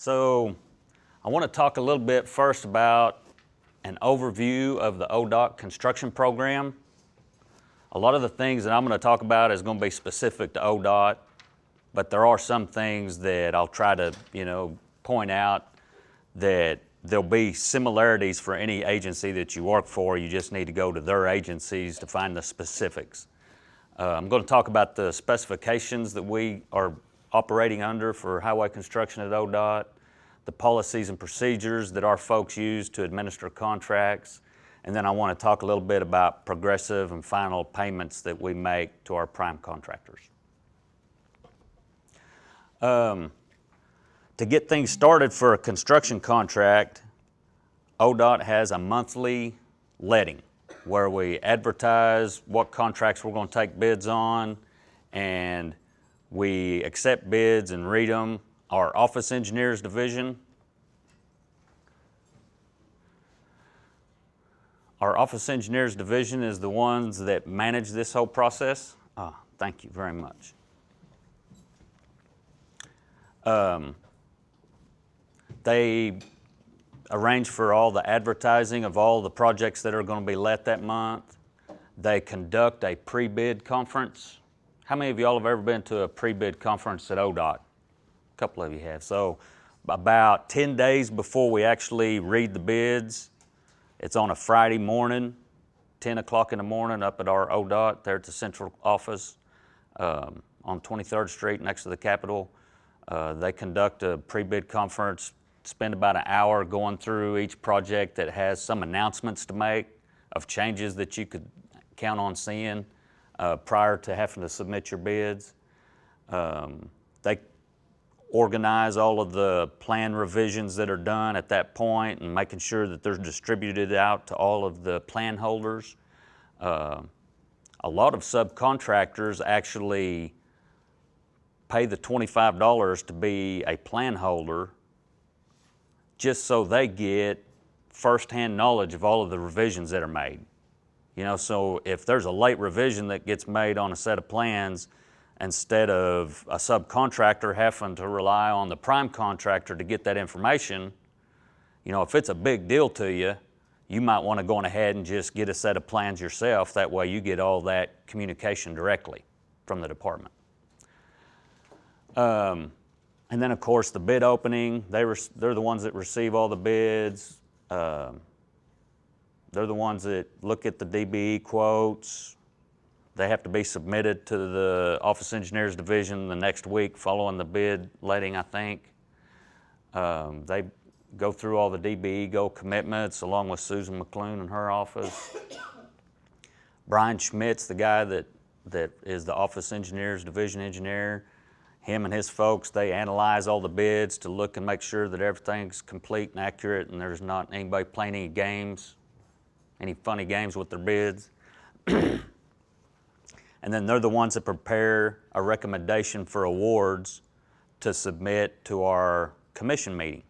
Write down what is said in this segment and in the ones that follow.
So I want to talk a little bit first about an overview of the ODOT construction program. A lot of the things that I'm going to talk about is going to be specific to ODOT, but there are some things that I'll try to, you know, point out that there'll be similarities for any agency that you work for. You just need to go to their agencies to find the specifics. Uh, I'm going to talk about the specifications that we are operating under for highway construction at ODOT, the policies and procedures that our folks use to administer contracts, and then I want to talk a little bit about progressive and final payments that we make to our prime contractors. Um, to get things started for a construction contract, ODOT has a monthly letting where we advertise what contracts we're going to take bids on and we accept bids and read them. Our office engineers division, our office engineers division is the ones that manage this whole process. Ah, thank you very much. Um, they arrange for all the advertising of all the projects that are going to be let that month. They conduct a pre-bid conference. How many of y'all have ever been to a pre-bid conference at ODOT? A couple of you have. So about 10 days before we actually read the bids, it's on a Friday morning, 10 o'clock in the morning up at our ODOT there at the central office um, on 23rd Street next to the Capitol. Uh, they conduct a pre-bid conference spend about an hour going through each project that has some announcements to make of changes that you could count on seeing uh, prior to having to submit your bids. Um, they organize all of the plan revisions that are done at that point and making sure that they're distributed out to all of the plan holders. Uh, a lot of subcontractors actually pay the $25 to be a plan holder just so they get firsthand knowledge of all of the revisions that are made. You know, so if there's a late revision that gets made on a set of plans, instead of a subcontractor having to rely on the prime contractor to get that information, you know, if it's a big deal to you, you might want to go on ahead and just get a set of plans yourself. That way you get all that communication directly from the department. Um, and then, of course, the bid opening, they they're the ones that receive all the bids. Um, they're the ones that look at the DBE quotes. They have to be submitted to the Office Engineers Division the next week following the bid letting, I think. Um, they go through all the DBE goal commitments along with Susan McClune in her office. Brian Schmidt's the guy that, that is the Office Engineers Division engineer him and his folks, they analyze all the bids to look and make sure that everything's complete and accurate and there's not anybody playing any games, any funny games with their bids. and then they're the ones that prepare a recommendation for awards to submit to our commission meeting.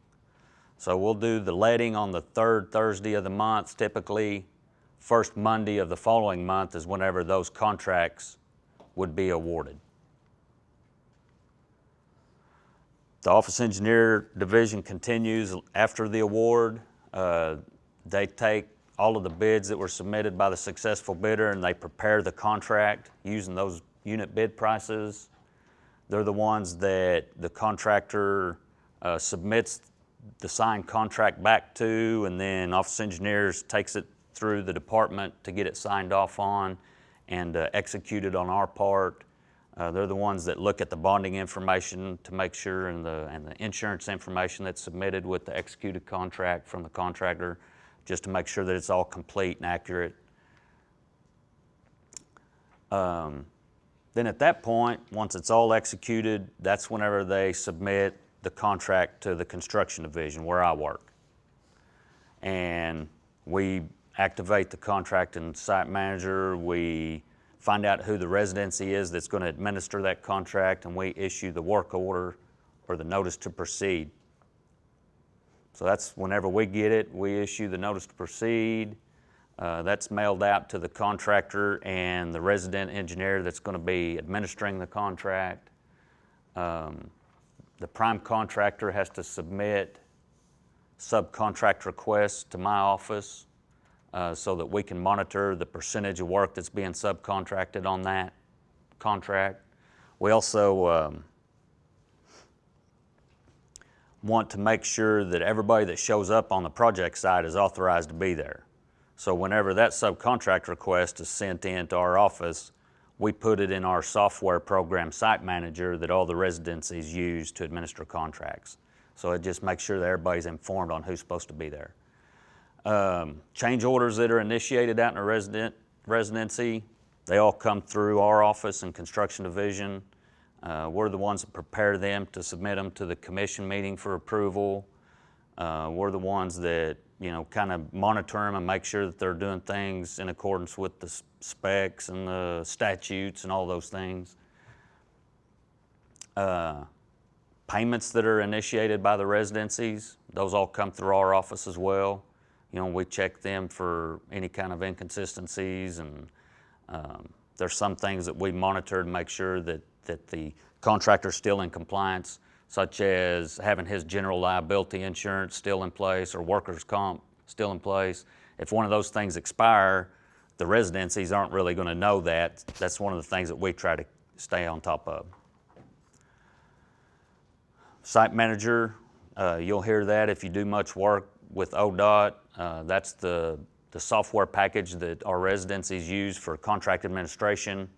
So we'll do the letting on the third Thursday of the month. Typically, first Monday of the following month is whenever those contracts would be awarded. The Office Engineer Division continues after the award. Uh, they take all of the bids that were submitted by the successful bidder and they prepare the contract using those unit bid prices. They're the ones that the contractor uh, submits the signed contract back to and then Office Engineers takes it through the department to get it signed off on and uh, executed on our part. Uh, they're the ones that look at the bonding information to make sure and the, and the insurance information that's submitted with the executed contract from the contractor just to make sure that it's all complete and accurate. Um, then at that point, once it's all executed, that's whenever they submit the contract to the construction division where I work. And we activate the contract and site manager, we find out who the residency is that's going to administer that contract, and we issue the work order or the notice to proceed. So that's whenever we get it, we issue the notice to proceed. Uh, that's mailed out to the contractor and the resident engineer that's going to be administering the contract. Um, the prime contractor has to submit subcontract requests to my office uh, so that we can monitor the percentage of work that's being subcontracted on that contract. We also um, want to make sure that everybody that shows up on the project site is authorized to be there. So whenever that subcontract request is sent into our office, we put it in our software program site manager that all the residencies use to administer contracts. So it just makes sure that everybody's informed on who's supposed to be there. Um, change orders that are initiated out in a resident residency, they all come through our office and construction division. Uh, we're the ones that prepare them to submit them to the commission meeting for approval. Uh, we're the ones that you know kind of monitor them and make sure that they're doing things in accordance with the specs and the statutes and all those things. Uh, payments that are initiated by the residencies, those all come through our office as well. You know, we check them for any kind of inconsistencies and um, there's some things that we monitor to make sure that, that the contractor's still in compliance, such as having his general liability insurance still in place or workers' comp still in place. If one of those things expire, the residencies aren't really going to know that. That's one of the things that we try to stay on top of. Site manager, uh, you'll hear that if you do much work with ODOT. Uh, that's the, the software package that our residencies use for contract administration.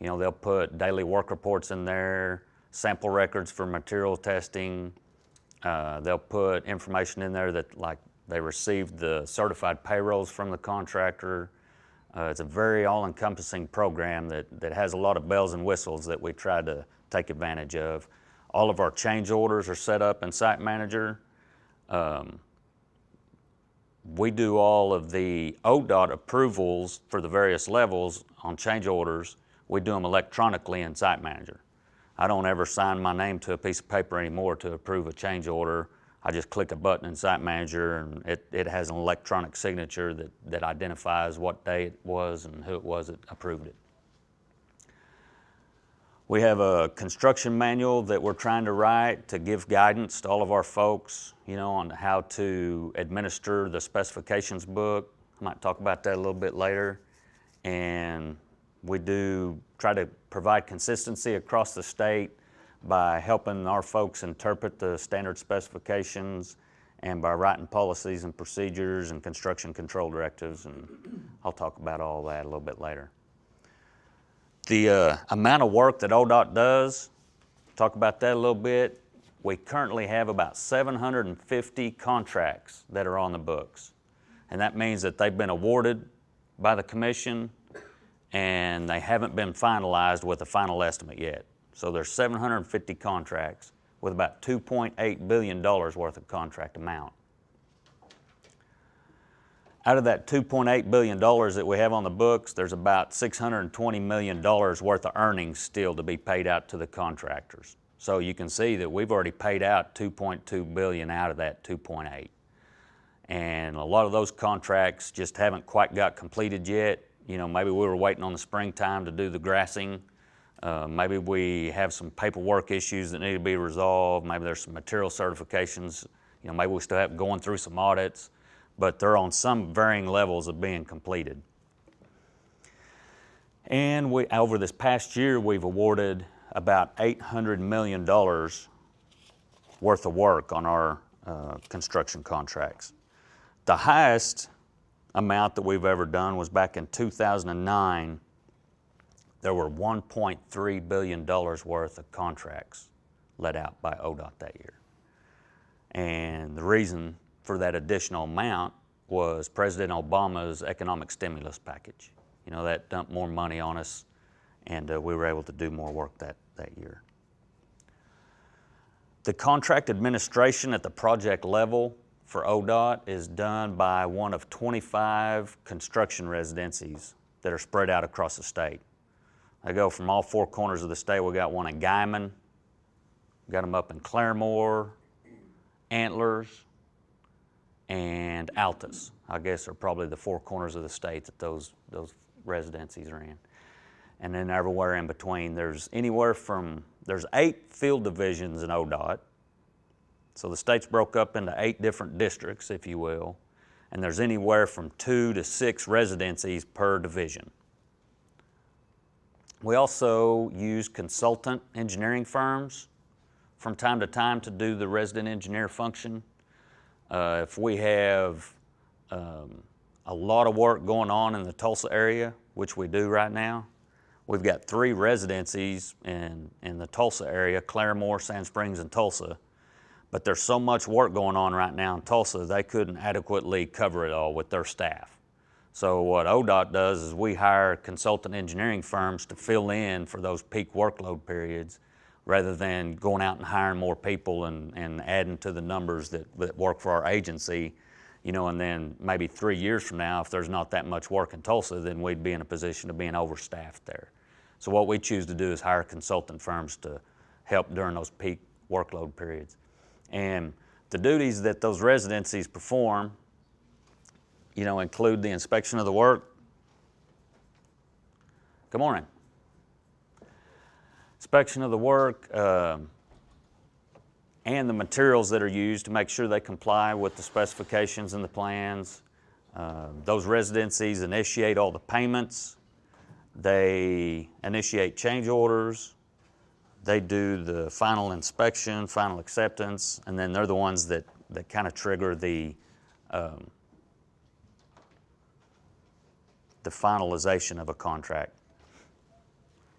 You know, they'll put daily work reports in there, sample records for material testing. Uh, they'll put information in there that like they received the certified payrolls from the contractor. Uh, it's a very all-encompassing program that, that has a lot of bells and whistles that we try to take advantage of. All of our change orders are set up in Site Manager. Um, we do all of the ODOT approvals for the various levels on change orders. We do them electronically in Site Manager. I don't ever sign my name to a piece of paper anymore to approve a change order. I just click a button in Site Manager and it, it has an electronic signature that, that identifies what day it was and who it was that approved it. We have a construction manual that we're trying to write to give guidance to all of our folks, you know, on how to administer the specifications book. I might talk about that a little bit later. And we do try to provide consistency across the state by helping our folks interpret the standard specifications and by writing policies and procedures and construction control directives. And I'll talk about all that a little bit later. The uh, amount of work that ODOT does, talk about that a little bit. We currently have about 750 contracts that are on the books. And that means that they've been awarded by the commission and they haven't been finalized with a final estimate yet. So there's 750 contracts with about $2.8 billion worth of contract amount. Out of that $2.8 billion that we have on the books, there's about $620 million worth of earnings still to be paid out to the contractors. So you can see that we've already paid out 2.2 billion out of that 2.8. And a lot of those contracts just haven't quite got completed yet. You know, maybe we were waiting on the springtime to do the grassing. Uh, maybe we have some paperwork issues that need to be resolved. Maybe there's some material certifications. You know, maybe we still have going through some audits but they're on some varying levels of being completed. And we, over this past year, we've awarded about $800 million worth of work on our uh, construction contracts. The highest amount that we've ever done was back in 2009. There were $1.3 billion worth of contracts let out by ODOT that year. And the reason for that additional amount was President Obama's economic stimulus package. You know, that dumped more money on us, and uh, we were able to do more work that, that year. The contract administration at the project level for ODOT is done by one of 25 construction residencies that are spread out across the state. They go from all four corners of the state. We got one in Guymon, got them up in Claremore, Antlers, and Altus. I guess are probably the four corners of the state that those, those residencies are in. and then everywhere in between. There's anywhere from, there's eight field divisions in ODOT. So the state's broke up into eight different districts, if you will, and there's anywhere from two to six residencies per division. We also use consultant engineering firms from time to time to do the resident engineer function. Uh, if we have um, a lot of work going on in the Tulsa area, which we do right now, we've got three residencies in, in the Tulsa area, Claremore, Sand Springs, and Tulsa. But there's so much work going on right now in Tulsa, they couldn't adequately cover it all with their staff. So what ODOT does is we hire consultant engineering firms to fill in for those peak workload periods rather than going out and hiring more people and, and adding to the numbers that, that work for our agency, you know, and then maybe three years from now, if there's not that much work in Tulsa, then we'd be in a position of being overstaffed there. So what we choose to do is hire consultant firms to help during those peak workload periods. And the duties that those residencies perform you know, include the inspection of the work. Good morning. Inspection of the work uh, and the materials that are used to make sure they comply with the specifications and the plans. Uh, those residencies initiate all the payments. They initiate change orders. They do the final inspection, final acceptance, and then they're the ones that, that kind of trigger the um, the finalization of a contract.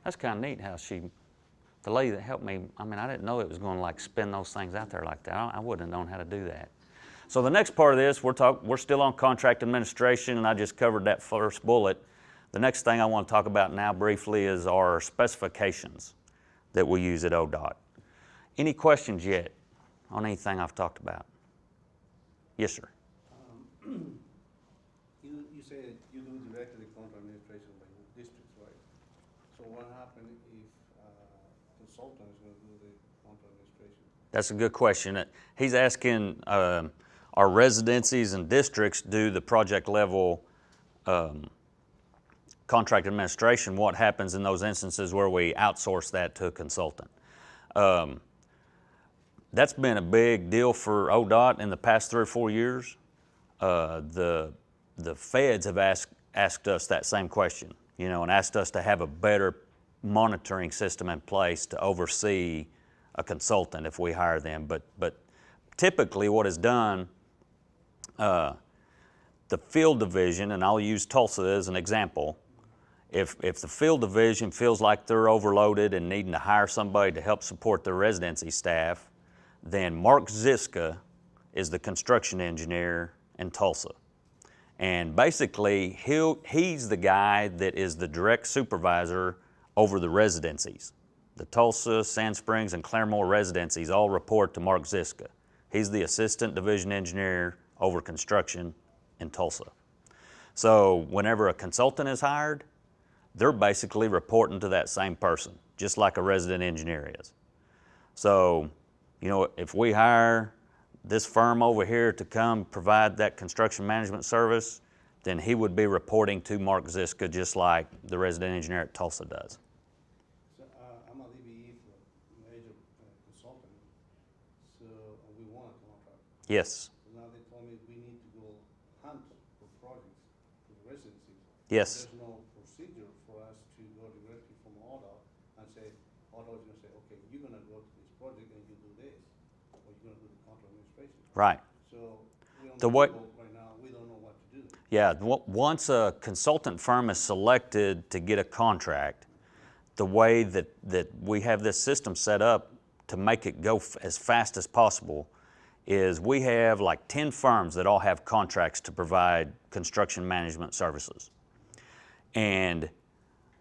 That's kind of neat how she, the lady that helped me, I mean, I didn't know it was going to like spin those things out there like that. I, I wouldn't have known how to do that. So the next part of this, we're, talk, we're still on contract administration, and I just covered that first bullet. The next thing I want to talk about now briefly is our specifications that we use at ODOT. Any questions yet on anything I've talked about? Yes, sir. Um, You, you say you do directly the contract administration by districts, right? So what happens if uh, consultant is gonna do the contract administration? That's a good question. Uh, He's asking, um, our residencies and districts do the project level um, contract administration, what happens in those instances where we outsource that to a consultant? Um, That's been a big deal for ODOT in the past three or four years. Uh, The, the feds have asked, asked us that same question, you know, and asked us to have a better monitoring system in place to oversee a consultant if we hire them. But, but typically what is done, uh, the field division, and I'll use Tulsa as an example, if, if the field division feels like they're overloaded and needing to hire somebody to help support their residency staff, then Mark Ziska is the construction engineer in Tulsa. And basically, he'll, he's the guy that is the direct supervisor over the residencies. The Tulsa, Sand Springs, and Claremore residencies all report to Mark Ziska. He's the assistant division engineer over construction in Tulsa. So whenever a consultant is hired, they're basically reporting to that same person, just like a resident engineer is. So, you know, if we hire this firm over here to come provide that construction management service, then he would be reporting to Mark Ziska just like the resident engineer at Tulsa does. So uh, I'm a DBE for major uh, consultant, so we want a contract. Yes, So now they told me we need to go hunt for projects for the residencies. yes, There's no procedure for us to go directly from ODOT and say, ODOT is gonna say, okay, you're gonna go to this project and you do this, or you're gonna do the contract administration. Right. So The what- right now, we don't know what to do. Yeah, once a consultant firm is selected to get a contract, the way that, that we have this system set up to make it go f- as fast as possible is we have like 10 firms that all have contracts to provide construction management services. And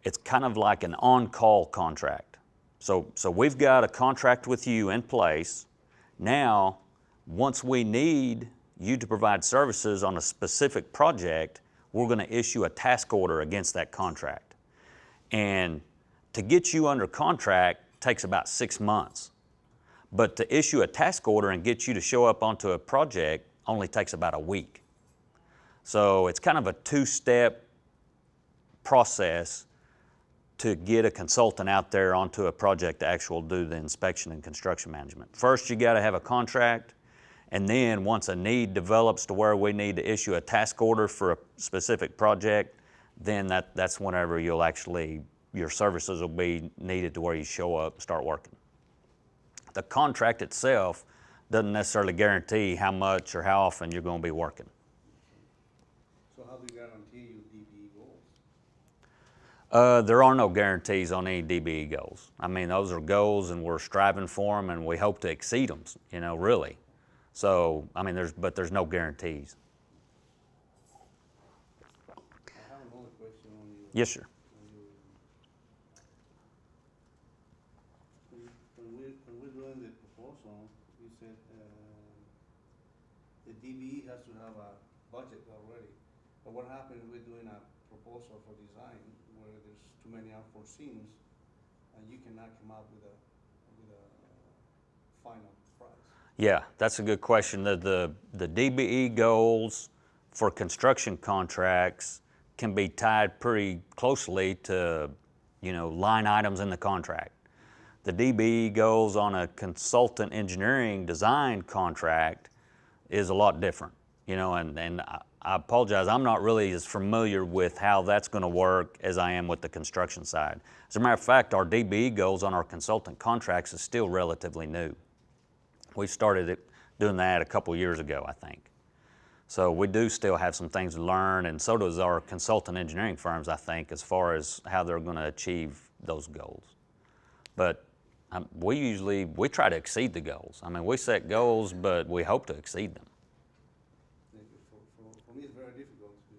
it's kind of like an on-call contract. So, so we've got a contract with you in place. Now, once we need you to provide services on a specific project, we're going to issue a task order against that contract. And to get you under contract takes about six months. But to issue a task order and get you to show up onto a project only takes about a week. So it's kind of a two step process to get a consultant out there onto a project to actually do the inspection and construction management. First, you got to have a contract, and then once a need develops to where we need to issue a task order for a specific project, then that, that's whenever you'll actually, your services will be needed to where you show up and start working. The contract itself doesn't necessarily guarantee how much or how often you're going to be working. So how do you guarantee your DBE goals? Uh, there are no guarantees on any DBE goals. I mean, those are goals, and we're striving for them, and we hope to exceed them. You know, really. So, I mean, there's but there's no guarantees. Yes, sir. The said, uh, the DBE has to have a budget already. But what happens if we're doing a proposal for design where there's too many unforeseens and you cannot come up with a, with a final price? Yeah, that's a good question. The, the, the DBE goals for construction contracts can be tied pretty closely to, you know, line items in the contract. The DBE goals on a consultant engineering design contract is a lot different, you know, and, and I, I apologize, I'm not really as familiar with how that's going to work as I am with the construction side. As a matter of fact, our DBE goals on our consultant contracts is still relatively new. We started it, doing that a couple years ago, I think. So we do still have some things to learn, and so does our consultant engineering firms, I think, as far as how they're going to achieve those goals. But um, we usually we try to exceed the goals. I mean, we set goals, but we hope to exceed them. For, for, for me, it's very difficult to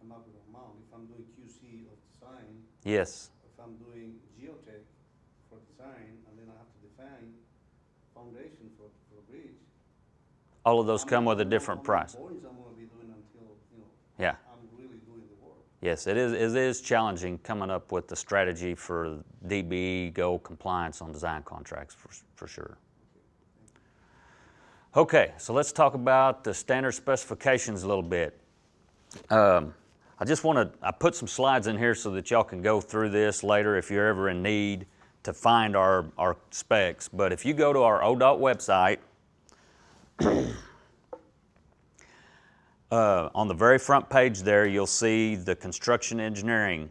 come up with an amount. If I'm doing QC of design, Yes. if I'm doing geotech for design, and then I have to define foundation for, for a bridge. All of those come with a different price. Borings I'm gonna be doing until, you know, Yeah. I'm really doing the work. Yes, it is, it is challenging coming up with the strategy for DBE goal compliance on design contracts for, for sure. Okay, so let's talk about the standard specifications a little bit. Um, I just want to, I put some slides in here so that y'all can go through this later if you're ever in need to find our, our specs. But if you go to our ODOT website, Uh, on the very front page there, you'll see the construction engineering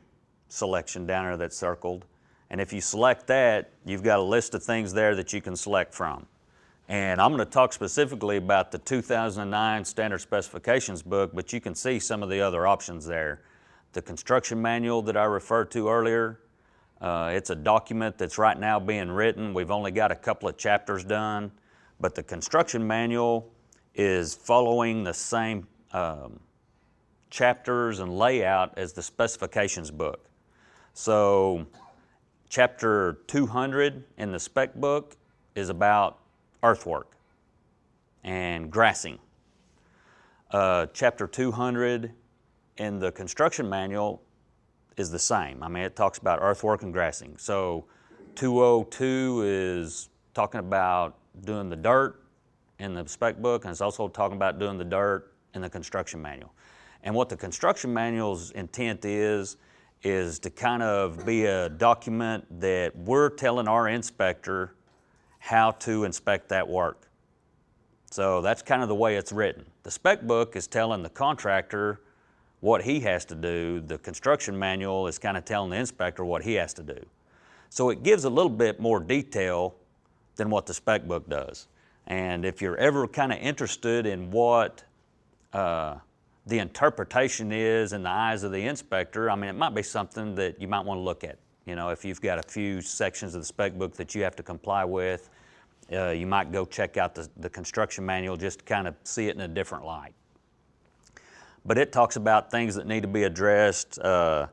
selection down there that's circled. And if you select that, you've got a list of things there that you can select from. And I'm going to talk specifically about the 2009 Standard Specifications book, but you can see some of the other options there. The construction manual that I referred to earlier, uh, it's a document that's right now being written. We've only got a couple of chapters done, but the construction manual is following the same um, chapters and layout as the specifications book. So, chapter 200 in the spec book is about earthwork and grassing. Uh, chapter 200 in the construction manual is the same. I mean, it talks about earthwork and grassing. So 202 is talking about doing the dirt in the spec book, and it's also talking about doing the dirt in the construction manual. And what the construction manual's intent is, is to kind of be a document that we're telling our inspector how to inspect that work. So that's kind of the way it's written. The spec book is telling the contractor what he has to do. The construction manual is kind of telling the inspector what he has to do. So it gives a little bit more detail than what the spec book does. And if you're ever kind of interested in what uh, the interpretation is in the eyes of the inspector, I mean, it might be something that you might want to look at. You know, if you've got a few sections of the spec book that you have to comply with, uh, you might go check out the, the construction manual just to kind of see it in a different light. But it talks about things that need to be addressed uh,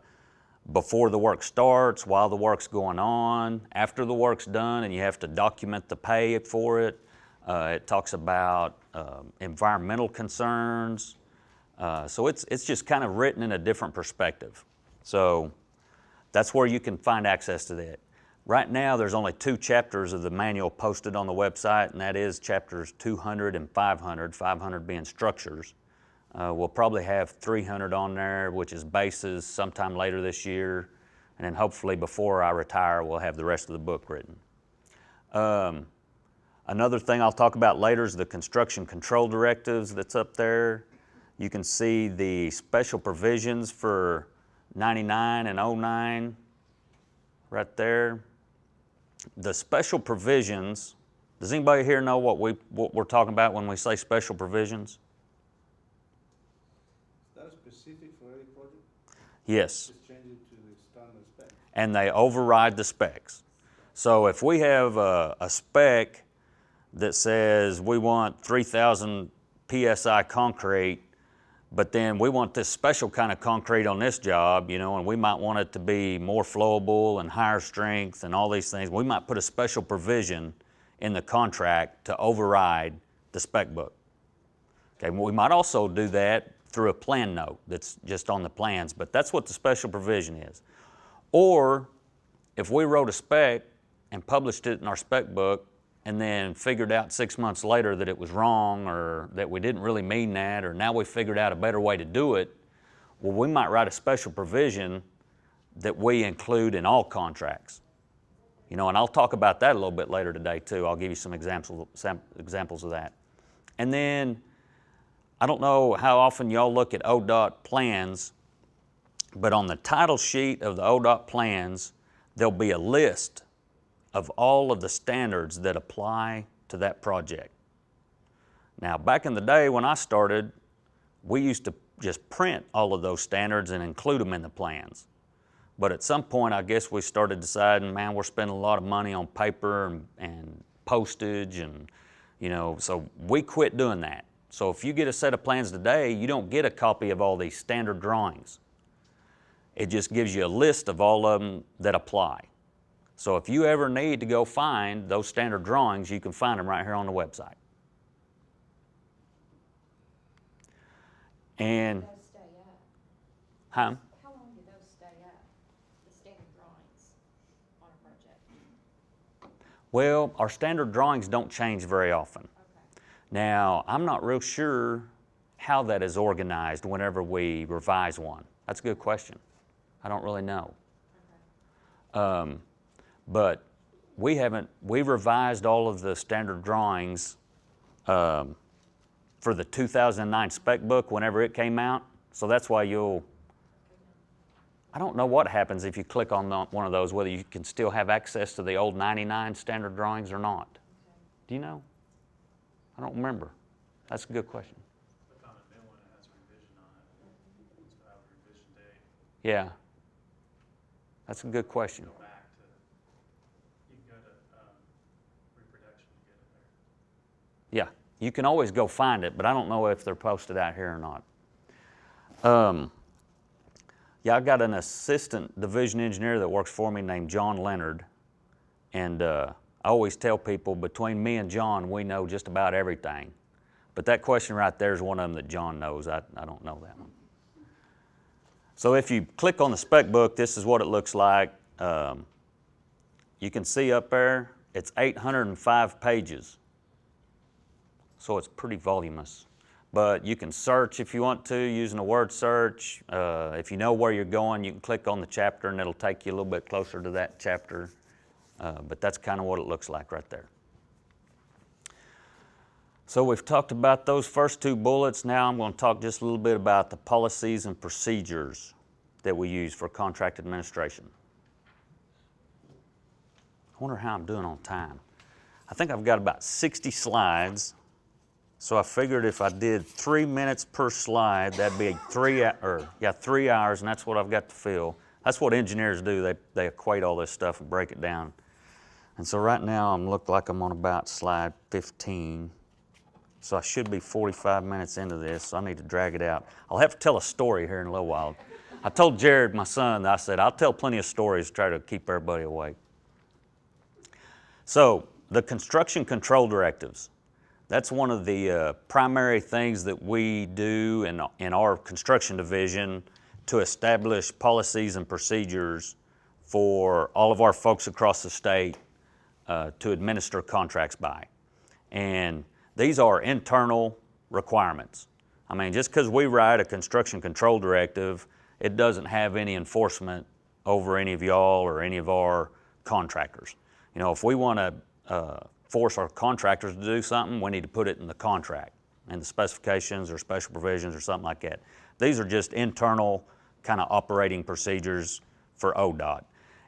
before the work starts, while the work's going on, after the work's done, and you have to document the pay for it. Uh, it talks about um, environmental concerns. Uh, so it's, it's just kind of written in a different perspective. So that's where you can find access to that. Right now, there's only two chapters of the manual posted on the website, and that is chapters 200 and 500, 500 being structures. Uh, we'll probably have 300 on there, which is bases sometime later this year, And then hopefully before I retire, we'll have the rest of the book written. Um, another thing I'll talk about later is the construction control directives that's up there. You can see the special provisions for 99 and 09 right there. The special provisions, does anybody here know what, we, what we're talking about when we say special provisions? Is that specific for every project? Yes. Just change it to the and they override the specs. So if we have a, a spec that says we want 3,000 psi concrete, but then we want this special kind of concrete on this job, you know, and we might want it to be more flowable and higher strength and all these things, we might put a special provision in the contract to override the spec book. Okay, we might also do that through a plan note that's just on the plans, but that's what the special provision is. Or if we wrote a spec and published it in our spec book and then figured out six months later that it was wrong or that we didn't really mean that or now we figured out a better way to do it, well, we might write a special provision that we include in all contracts. You know, and I'll talk about that a little bit later today too. I'll give you some examples, examples of that. And then I don't know how often y'all look at ODOT plans, but on the title sheet of the ODOT plans, there'll be a list of all of the standards that apply to that project. Now, back in the day when I started, we used to just print all of those standards and include them in the plans. But at some point, I guess we started deciding, man, we're spending a lot of money on paper and, and postage, and you know, so we quit doing that. So if you get a set of plans today, you don't get a copy of all these standard drawings. It just gives you a list of all of them that apply. So if you ever need to go find those standard drawings, you can find them right here on the website. And, those stay up? huh? How long do those stay up, the standard drawings on a project? Well, our standard drawings don't change very often. Now, I'm not real sure how that is organized whenever we revise one. That's a good question. I don't really know. Um, but we haven't, we revised all of the standard drawings um, for the 2009 spec book whenever it came out. So that's why you'll, I don't know what happens if you click on the, one of those, whether you can still have access to the old 99 standard drawings or not. Do you know? I don't remember. That's a good question. Click on a new one, it has a revision on it. So I have a revision date, Yeah. That's a good question. to, you can to, um, reproduction to get it there. Yeah, you can always go find it, but I don't know if they're posted out here or not. Um, yeah, I've got an assistant division engineer that works for me named John Leonard, and uh, I always tell people between me and John, we know just about everything. But that question right there is one of them that John knows. I, I don't know that one. So if you click on the spec book, this is what it looks like. Um, you can see up there, it's 805 pages. So it's pretty voluminous. But you can search if you want to using a word search. Uh, if you know where you're going, you can click on the chapter and it'll take you a little bit closer to that chapter. Uh, but that's kind of what it looks like right there. So we've talked about those first two bullets. Now I'm going to talk just a little bit about the policies and procedures that we use for contract administration. I wonder how I'm doing on time. I think I've got about 60 slides. So I figured if I did three minutes per slide, that'd be three, or yeah, three hours, and that's what I've got to fill. That's what engineers do. They, they equate all this stuff and break it down. And so right now I'm look like I'm on about slide 15. So I should be 45 minutes into this. So I need to drag it out. I'll have to tell a story here in a little while. I told Jared, my son, I said I'll tell plenty of stories to try to keep everybody awake. So the construction control directives. That's one of the uh, primary things that we do in, in our construction division to establish policies and procedures for all of our folks across the state uh, to administer contracts by. And these are internal requirements. I mean, just because we write a construction control directive, it doesn't have any enforcement over any of y'all or any of our contractors. You know, if we want to uh, force our contractors to do something, we need to put it in the contract and the specifications or special provisions or something like that. These are just internal kind of operating procedures for ODOT.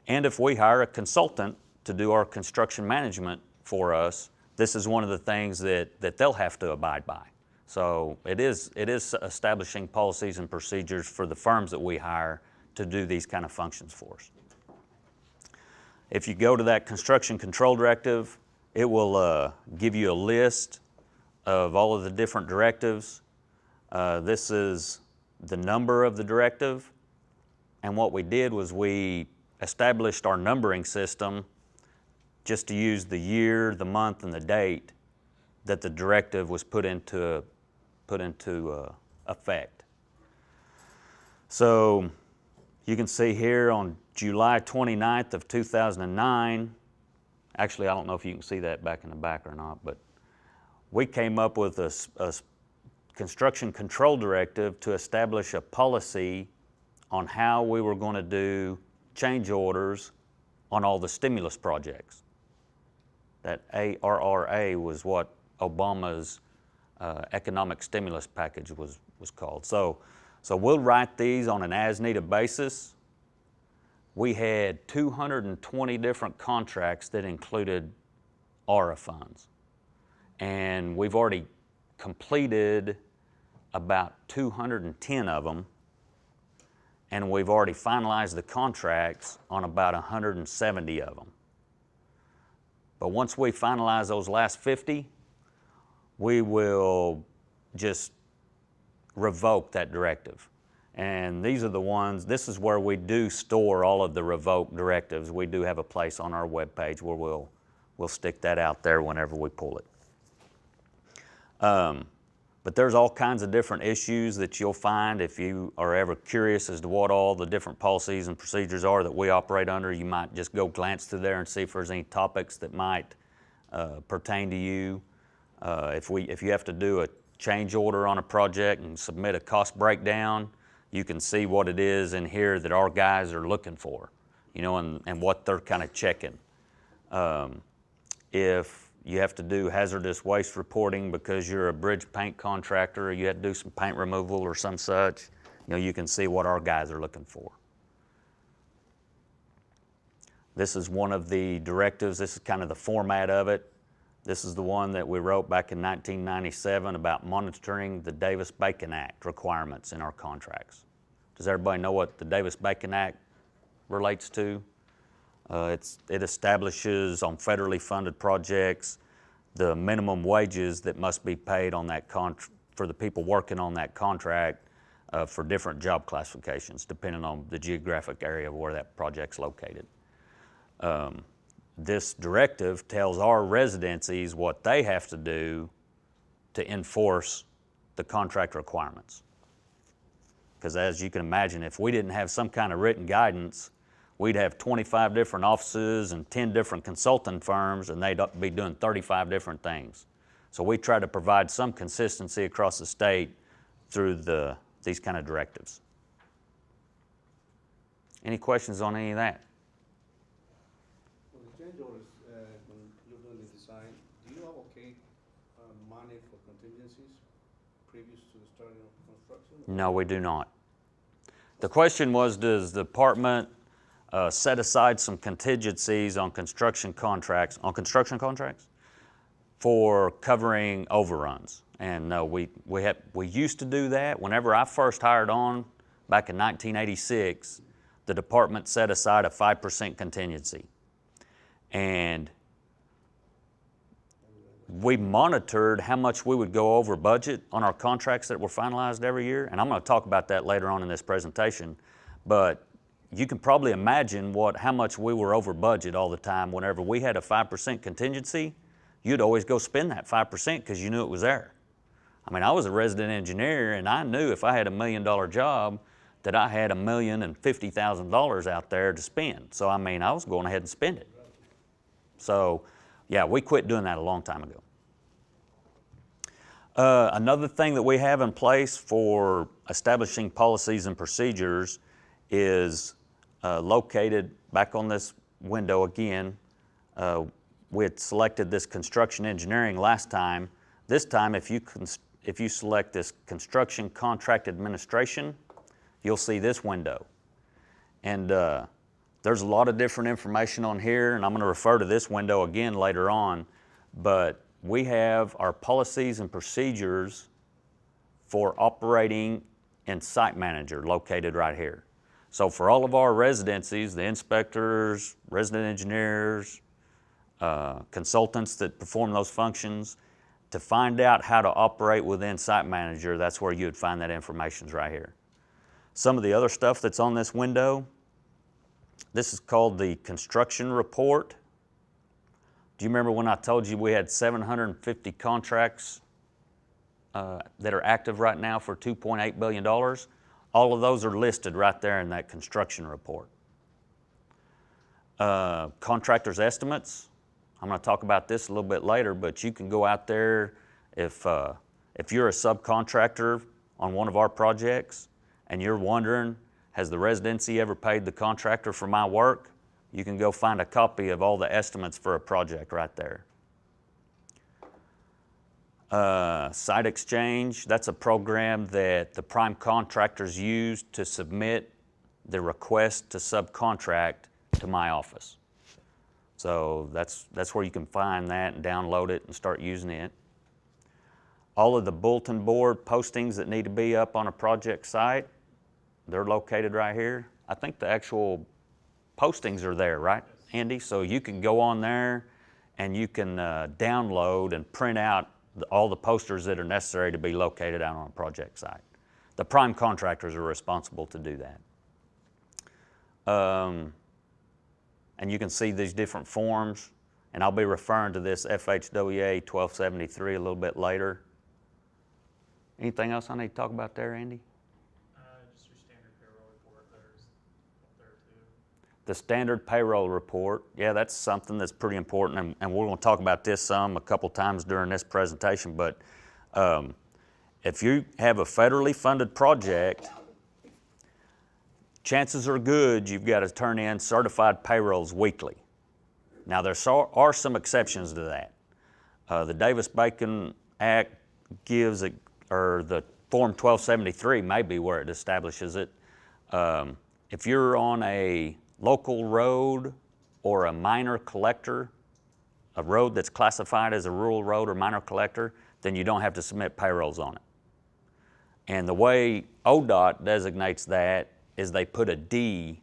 And if we hire a consultant to do our construction management for us, this is one of the things that, that they'll have to abide by. So it is, it is establishing policies and procedures for the firms that we hire to do these kind of functions for us. If you go to that construction control directive, it will uh, give you a list of all of the different directives. Uh, this is the number of the directive. And what we did was we established our numbering system just to use the year, the month, and the date that the directive was put into, put into uh, effect. So you can see here on July 29th of 2009, actually I don't know if you can see that back in the back or not, but we came up with a, a construction control directive to establish a policy on how we were going to do change orders on all the stimulus projects. That ARRA was what Obama's uh, economic stimulus package was, was called. So, so we'll write these on an as-needed basis. We had 220 different contracts that included ARRA funds. And we've already completed about 210 of them and we've already finalized the contracts on about 170 of them. But once we finalize those last 50, we will just revoke that directive. And these are the ones, this is where we do store all of the revoked directives. We do have a place on our webpage where we'll, we'll stick that out there whenever we pull it. Um, but there's all kinds of different issues that you'll find if you are ever curious as to what all the different policies and procedures are that we operate under. You might just go glance through there and see if there's any topics that might uh, pertain to you. Uh, if, we, if you have to do a change order on a project and submit a cost breakdown, you can see what it is in here that our guys are looking for, you know, and, and what they're kind of checking. Um, if you have to do hazardous waste reporting because you're a bridge paint contractor, or you had to do some paint removal or some such. You know, you can see what our guys are looking for. This is one of the directives. This is kind of the format of it. This is the one that we wrote back in 1997 about monitoring the Davis-Bacon Act requirements in our contracts. Does everybody know what the Davis-Bacon Act relates to? Uh, it establishes on federally funded projects the minimum wages that must be paid on that for the people working on that contract uh, for different job classifications, depending on the geographic area where that project's located. Um, this directive tells our residencies what they have to do to enforce the contract requirements. Because as you can imagine, if we didn't have some kind of written guidance we'd have 25 different offices and 10 different consulting firms, and they'd be doing 35 different things. So we try to provide some consistency across the state through the, these kind of directives. Any questions on any of that? Well, the change orders, uh, when you're doing the design, do you allocate uh, money for contingencies previous to the starting of construction? No, we do not. The question was, does the department uh, set aside some contingencies on construction contracts, on construction contracts for covering overruns. And no, we, we, have, we used to do that. Whenever I first hired on back in 1986, the department set aside a 5% contingency. And we monitored how much we would go over budget on our contracts that were finalized every year. And I'm going to talk about that later on in this presentation. But you can probably imagine what, how much we were over budget all the time. Whenever we had a 5% contingency, you'd always go spend that 5% because you knew it was there. I mean, I was a resident engineer and I knew if I had a million dollar job that I had a million and fifty thousand dollars out there to spend. So, I mean, I was going ahead and spend it. So, yeah, we quit doing that a long time ago. Uh, another thing that we have in place for establishing policies and procedures is uh, located back on this window again. Uh, we had selected this construction engineering last time. This time, if you, if you select this construction contract administration, you'll see this window. And uh, there's a lot of different information on here, and I'm going to refer to this window again later on. But we have our policies and procedures for operating in Site Manager located right here. So for all of our residencies, the inspectors, resident engineers, uh, consultants that perform those functions, to find out how to operate within Site Manager, that's where you would find that information is right here. Some of the other stuff that's on this window, this is called the construction report. Do you remember when I told you we had 750 contracts uh, that are active right now for $2.8 billion? All of those are listed right there in that construction report. Uh, contractors' estimates. I'm going to talk about this a little bit later, but you can go out there if, uh, if you're a subcontractor on one of our projects and you're wondering, has the residency ever paid the contractor for my work? You can go find a copy of all the estimates for a project right there. Uh, Site Exchange, that's a program that the prime contractors use to submit the request to subcontract to my office. So that's, that's where you can find that and download it and start using it. All of the bulletin board postings that need to be up on a project site, they're located right here. I think the actual postings are there, right, Andy? So you can go on there and you can uh, download and print out all the posters that are necessary to be located out on a project site. The prime contractors are responsible to do that. Um, and you can see these different forms, and I'll be referring to this FHWA 1273 a little bit later. Anything else I need to talk about there, Andy? Uh, just your standard payroll report, there's up there too. The standard payroll report, yeah, that's something that's pretty important, and, and we're going to talk about this some a couple times during this presentation. But um, if you have a federally funded project, chances are good you've got to turn in certified payrolls weekly. Now, there are some exceptions to that. Uh, the Davis Bacon Act gives, a, or the Form 1273 may be where it establishes it. Um, if you're on a local road or a minor collector, a road that's classified as a rural road or minor collector, then you don't have to submit payrolls on it. And the way ODOT designates that is they put a D,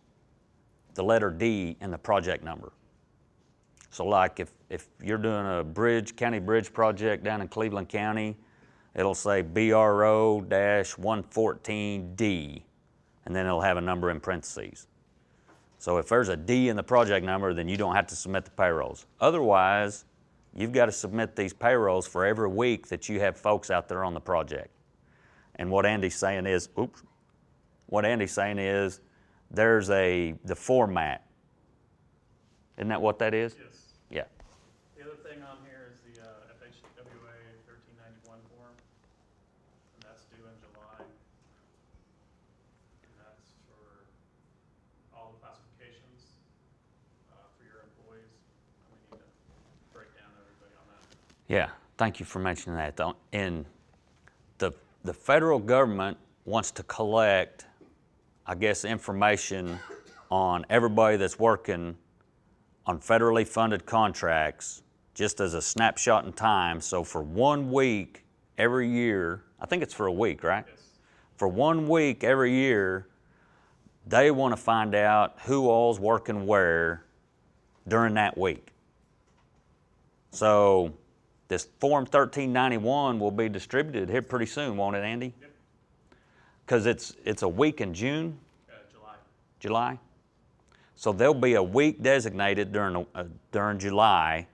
the letter D in the project number. So like if, if you're doing a bridge, county bridge project down in Cleveland County, it'll say BRO dash 114D, and then it'll have a number in parentheses. So if there's a D in the project number, then you don't have to submit the payrolls. Otherwise, you've got to submit these payrolls for every week that you have folks out there on the project. And what Andy's saying is, oops, what Andy's saying is there's a, the format. Isn't that what that is? Yes. Yeah. The other thing on here is the uh, FHWA thirteen ninety-one form, and that's due in July. And that's for all the classifications, uh, for your employees. We need to break down everybody on that. Yeah, thank you for mentioning that. And the, the federal government wants to collect, I guess, information on everybody that's working on federally funded contracts, just as a snapshot in time. So for one week every year, I think it's for a week, right? Yes. For one week every year, they want to find out who all's working where during that week. So this Form 1391 will be distributed here pretty soon, won't it, Andy? Yep. Because it's, it's a week in June, Uh, July. July. So there'll be a week designated during, uh, during July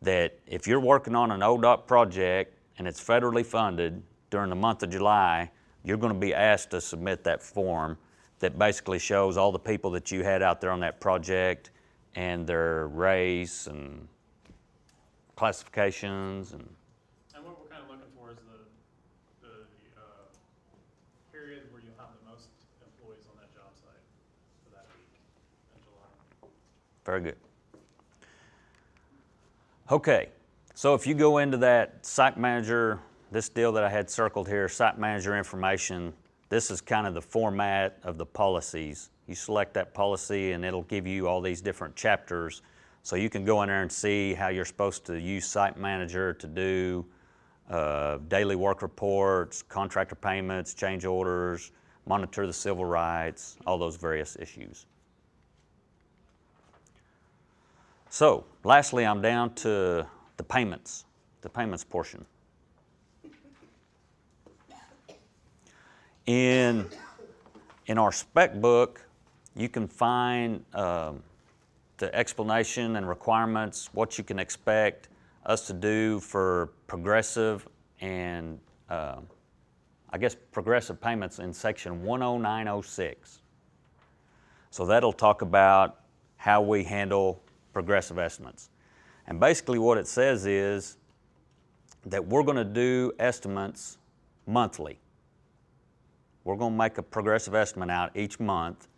that if you're working on an ODOT project and it's federally funded during the month of July, you're going to be asked to submit that form that basically shows all the people that you had out there on that project and their race and classifications and And what we're kind of looking for is the, the, uh, period where you'll have the most employees on that job site for that week. very good. Okay, so if you go into that site manager, this deal that I had circled here, site manager information, this is kind of the format of the policies. You select that policy and it'll give you all these different chapters. So you can go in there and see how you're supposed to use site manager to do uh, daily work reports, contractor payments, change orders, monitor the civil rights, all those various issues. So, lastly, I'm down to the payments, the payments portion. In, in our spec book, you can find um, the explanation and requirements, what you can expect us to do for progressive and um, I guess progressive payments in section 10906. So that'll talk about how we handle progressive estimates. And basically what it says is that we're going to do estimates monthly. We're going to make a progressive estimate out each month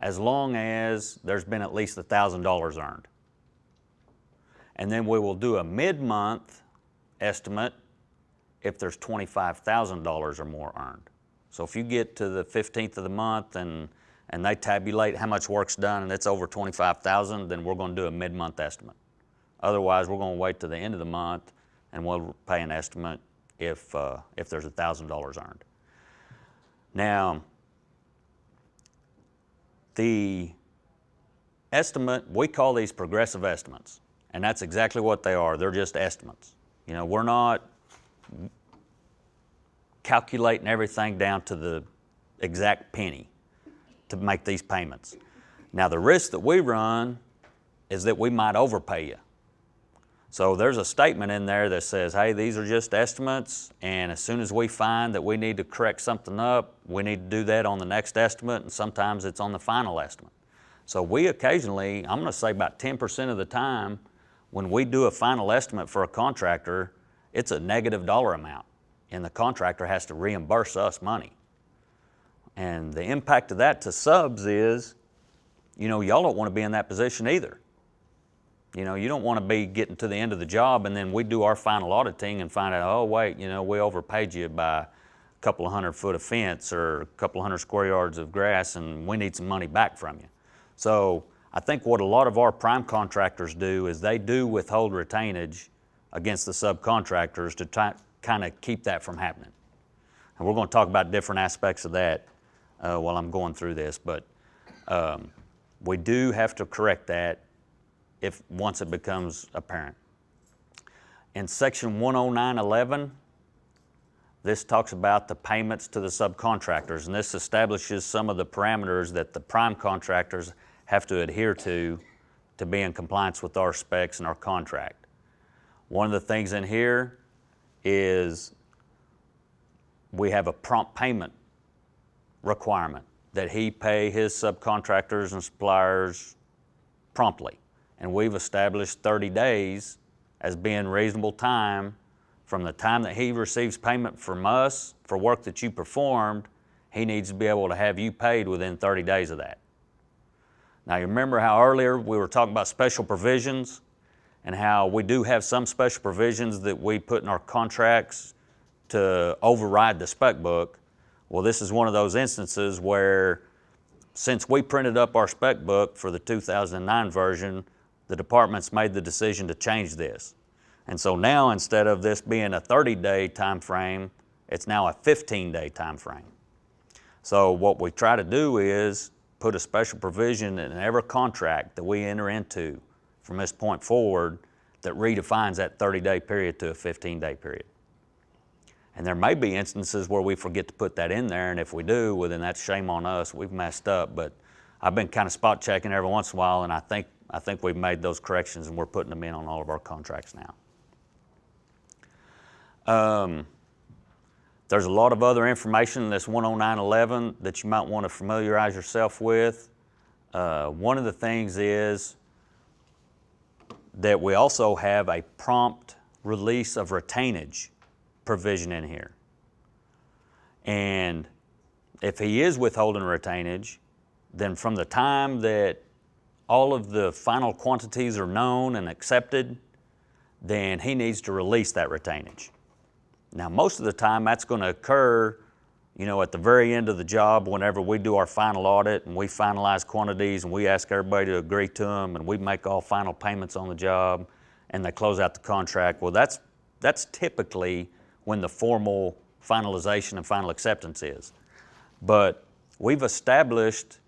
as long as there's been at least $1,000 earned. And then we will do a mid-month estimate if there's $25,000 or more earned. So if you get to the 15th of the month and, and they tabulate how much work's done and it's over 25,000, then we're going to do a mid-month estimate. Otherwise, we're going to wait to the end of the month and we'll pay an estimate if, uh, if there's $1,000 earned. Now, the estimate, we call these progressive estimates, and that's exactly what they are. They're just estimates. You know, we're not calculating everything down to the exact penny to make these payments. Now, the risk that we run is that we might overpay you. So there's a statement in there that says, hey, these are just estimates, and as soon as we find that we need to correct something up, we need to do that on the next estimate, and sometimes it's on the final estimate. So we occasionally, I'm going to say about 10% of the time, when we do a final estimate for a contractor, it's a negative dollar amount, and the contractor has to reimburse us money. And the impact of that to subs is, you know, y'all don't want to be in that position either. You know, you don't want to be getting to the end of the job and then we do our final auditing and find out, oh, wait, you know, we overpaid you by a couple of hundred foot of fence or a couple of hundred square yards of grass and we need some money back from you. So I think what a lot of our prime contractors do is they do withhold retainage against the subcontractors to try, kind of keep that from happening. And we're going to talk about different aspects of that uh, while I'm going through this, but um, we do have to correct that if once it becomes apparent. In section 10911, this talks about the payments to the subcontractors, and this establishes some of the parameters that the prime contractors have to adhere to to be in compliance with our specs and our contract. One of the things in here is we have a prompt payment requirement that he pay his subcontractors and suppliers promptly and we've established 30 days as being reasonable time from the time that he receives payment from us for work that you performed, he needs to be able to have you paid within 30 days of that. Now, you remember how earlier we were talking about special provisions and how we do have some special provisions that we put in our contracts to override the spec book. Well, this is one of those instances where since we printed up our spec book for the 2009 version, the department's made the decision to change this. And so now instead of this being a 30-day time frame, it's now a 15-day time frame. So what we try to do is put a special provision in every contract that we enter into from this point forward that redefines that 30-day period to a 15-day period. And there may be instances where we forget to put that in there, and if we do, well, then that's shame on us. We've messed up. But I've been kind of spot checking every once in a while, and I think I think we've made those corrections and we're putting them in on all of our contracts now. Um, there's a lot of other information in this 10911 that you might want to familiarize yourself with. Uh, one of the things is that we also have a prompt release of retainage provision in here. And if he is withholding retainage, then from the time that all of the final quantities are known and accepted, then he needs to release that retainage. Now, most of the time, that's going to occur, you know, at the very end of the job whenever we do our final audit and we finalize quantities and we ask everybody to agree to them and we make all final payments on the job and they close out the contract. Well, that's, that's typically when the formal finalization and final acceptance is. But we've established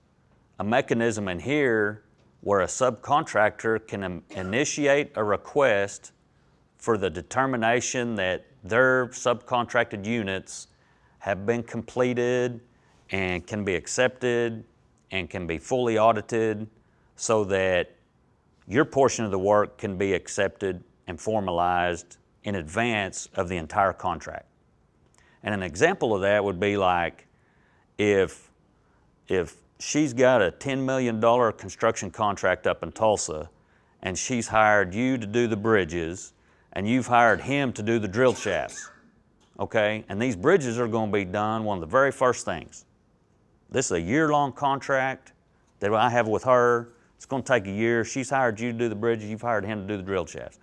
a mechanism in here where a subcontractor can initiate a request for the determination that their subcontracted units have been completed and can be accepted and can be fully audited so that your portion of the work can be accepted and formalized in advance of the entire contract. And an example of that would be like if, if she's got a $10 million construction contract up in Tulsa and she's hired you to do the bridges and you've hired him to do the drill shafts, okay? And these bridges are going to be done one of the very first things. This is a year long contract that I have with her. It's going to take a year. She's hired you to do the bridges, you've hired him to do the drill shafts.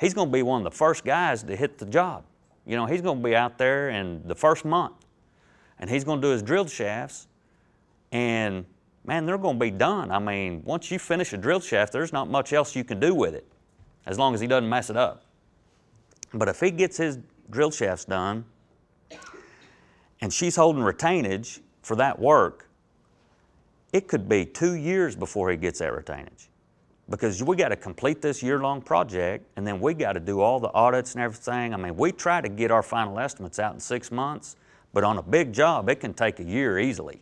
He's going to be one of the first guys to hit the job. You know, he's going to be out there in the first month and he's going to do his drill shafts and man, they're going to be done. I mean, once you finish a drill shaft, there's not much else you can do with it as long as he doesn't mess it up. But if he gets his drill shafts done and she's holding retainage for that work, it could be two years before he gets that retainage because we got to complete this year long project and then we got to do all the audits and everything. I mean, we try to get our final estimates out in six months, but on a big job, it can take a year easily.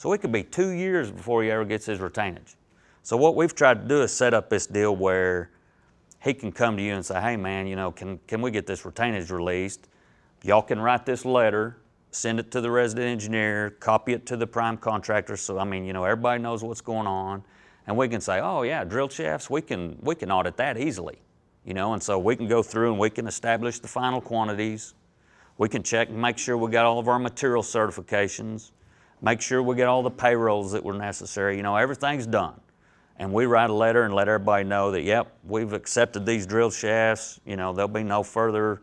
So it could be two years before he ever gets his retainage. So what we've tried to do is set up this deal where he can come to you and say, hey man, you know, can, can we get this retainage released? Y'all can write this letter, send it to the resident engineer, copy it to the prime contractor. So I mean, you know, everybody knows what's going on. And we can say, oh yeah, drill shafts, we can, we can audit that easily. You know, and so we can go through and we can establish the final quantities. We can check and make sure we got all of our material certifications, make sure we get all the payrolls that were necessary. You know, everything's done. And we write a letter and let everybody know that, yep, we've accepted these drill shafts. You know, there'll be no further,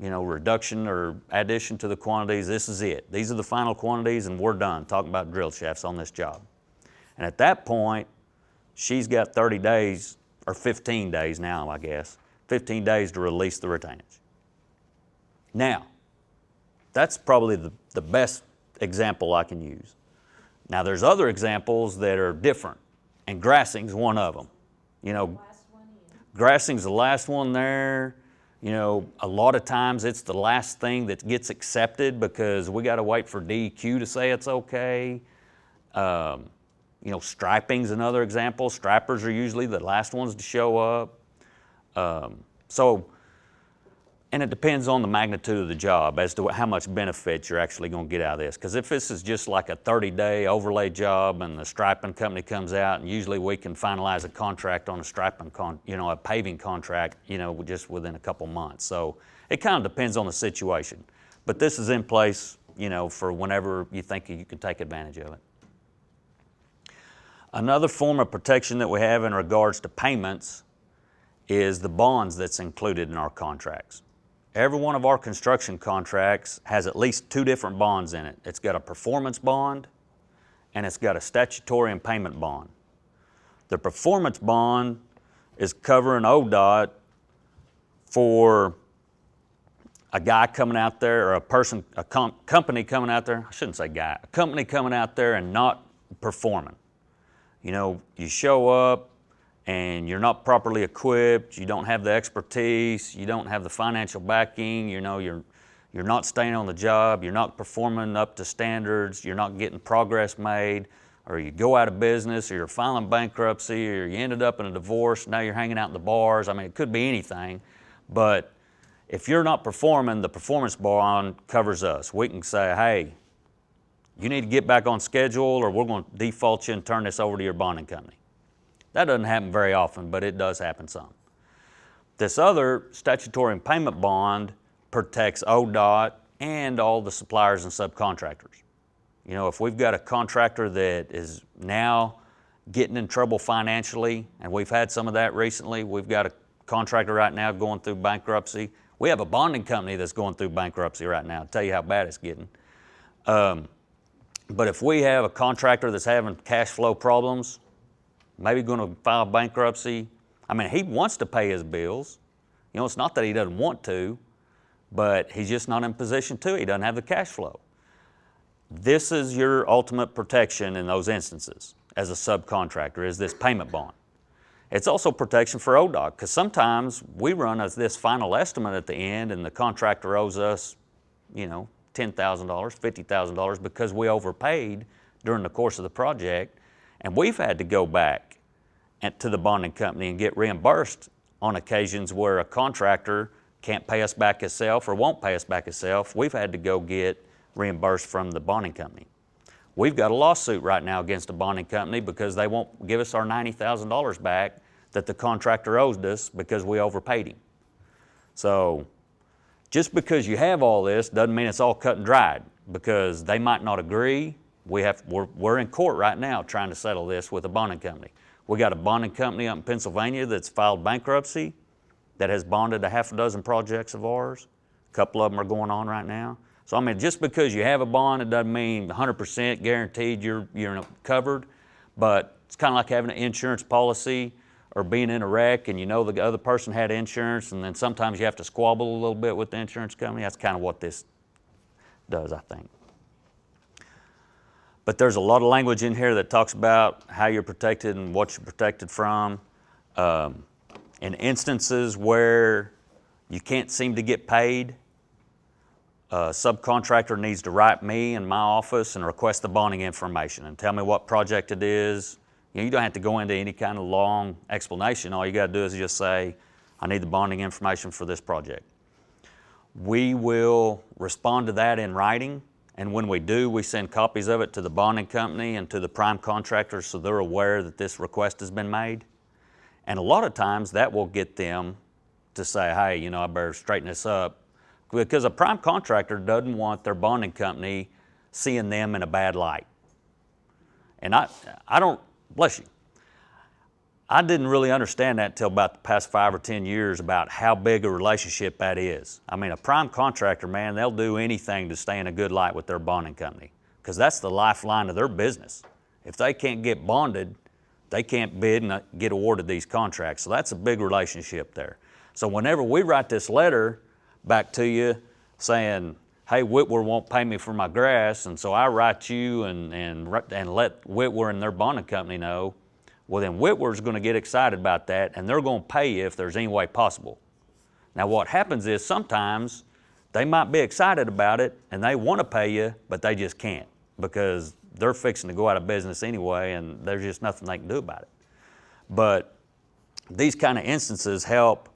you know, reduction or addition to the quantities. This is it. These are the final quantities and we're done talking about drill shafts on this job. And at that point, she's got 30 days, or 15 days now, I guess, 15 days to release the retainage. Now, that's probably the, the best example I can use. Now, there's other examples that are different, and grassing's one of them. You know, grassing's the last one there. You know, a lot of times it's the last thing that gets accepted because we got to wait for DQ to say it's okay. Um, you know, striping's another example. Stripers are usually the last ones to show up. Um, so, and it depends on the magnitude of the job as to how much benefit you're actually going to get out of this. Because if this is just like a 30-day overlay job and the striping company comes out, and usually we can finalize a contract on a striping con, you know, a paving contract, you know, just within a couple months. So it kind of depends on the situation. But this is in place, you know, for whenever you think you can take advantage of it. Another form of protection that we have in regards to payments is the bonds that's included in our contracts. Every one of our construction contracts has at least two different bonds in it. It's got a performance bond and it's got a statutory and payment bond. The performance bond is covering ODOT for a guy coming out there or a person, a com- company coming out there, I shouldn't say guy, a company coming out there and not performing. You know, you show up and you're not properly equipped, you don't have the expertise, you don't have the financial backing, you know, you're, you're not staying on the job, you're not performing up to standards, you're not getting progress made, or you go out of business, or you're filing bankruptcy, or you ended up in a divorce, now you're hanging out in the bars. I mean, it could be anything, but if you're not performing, the performance bond covers us. We can say, hey, you need to get back on schedule or we're going to default you and turn this over to your bonding company. That doesn't happen very often, but it does happen some. This other statutory and payment bond protects ODOT and all the suppliers and subcontractors. You know, if we've got a contractor that is now getting in trouble financially, and we've had some of that recently. We've got a contractor right now going through bankruptcy. We have a bonding company that's going through bankruptcy right now. I'll tell you how bad it's getting. Um, but if we have a contractor that's having cash flow problems, maybe going to file bankruptcy, I mean, he wants to pay his bills. You know, it's not that he doesn't want to, but he's just not in position to. He doesn't have the cash flow. This is your ultimate protection in those instances as a subcontractor, is this payment bond. It's also protection for ODOT, because sometimes we run as this final estimate at the end and the contractor owes us, you know, $10,000, $50,000 because we overpaid during the course of the project. And we've had to go back and- to the bonding company and get reimbursed on occasions where a contractor can't pay us back himself or won't pay us back himself. We've had to go get reimbursed from the bonding company. We've got a lawsuit right now against a bonding company because they won't give us our $90,000 back that the contractor owes us because we overpaid him. So just because you have all this doesn't mean it's all cut and dried because they might not agree. We have, we're, we're in court right now trying to settle this with a bonding company. We got a bonding company up in Pennsylvania that's filed bankruptcy that has bonded a half a dozen projects of ours. A couple of them are going on right now. So I mean, just because you have a bond, it doesn't mean 100% guaranteed you're, you're covered. But it's kind of like having an insurance policy or being in a wreck and you know the other person had insurance and then sometimes you have to squabble a little bit with the insurance company. That's kind of what this does, I think. But there's a lot of language in here that talks about how you're protected and what you're protected from. Um, in instances where you can't seem to get paid, a subcontractor needs to write me in my office and request the bonding information and tell me what project it is. You, know, you don't have to go into any kind of long explanation. All you got to do is just say, I need the bonding information for this project. We will respond to that in writing, and when we do, we send copies of it to the bonding company and to the prime contractor so they're aware that this request has been made. And a lot of times that will get them to say, hey, you know, I better straighten this up. Because a prime contractor doesn't want their bonding company seeing them in a bad light. And I, I don't, bless you, I didn't really understand that until about the past five or 10 years about how big a relationship that is. I mean, a prime contractor, man, they'll do anything to stay in a good light with their bonding company because that's the lifeline of their business. If they can't get bonded, they can't bid and uh, get awarded these contracts. So that's a big relationship there. So whenever we write this letter back to you saying, hey, Whitworth won't pay me for my grass, and so I write you and, and, and let Whitworth and their bonding company know, well, then Whitworth's going to get excited about that and they're going to pay you if there's any way possible. Now, what happens is sometimes they might be excited about it and they want to pay you, but they just can't because they're fixing to go out of business anyway and there's just nothing they can do about it. But these kind of instances help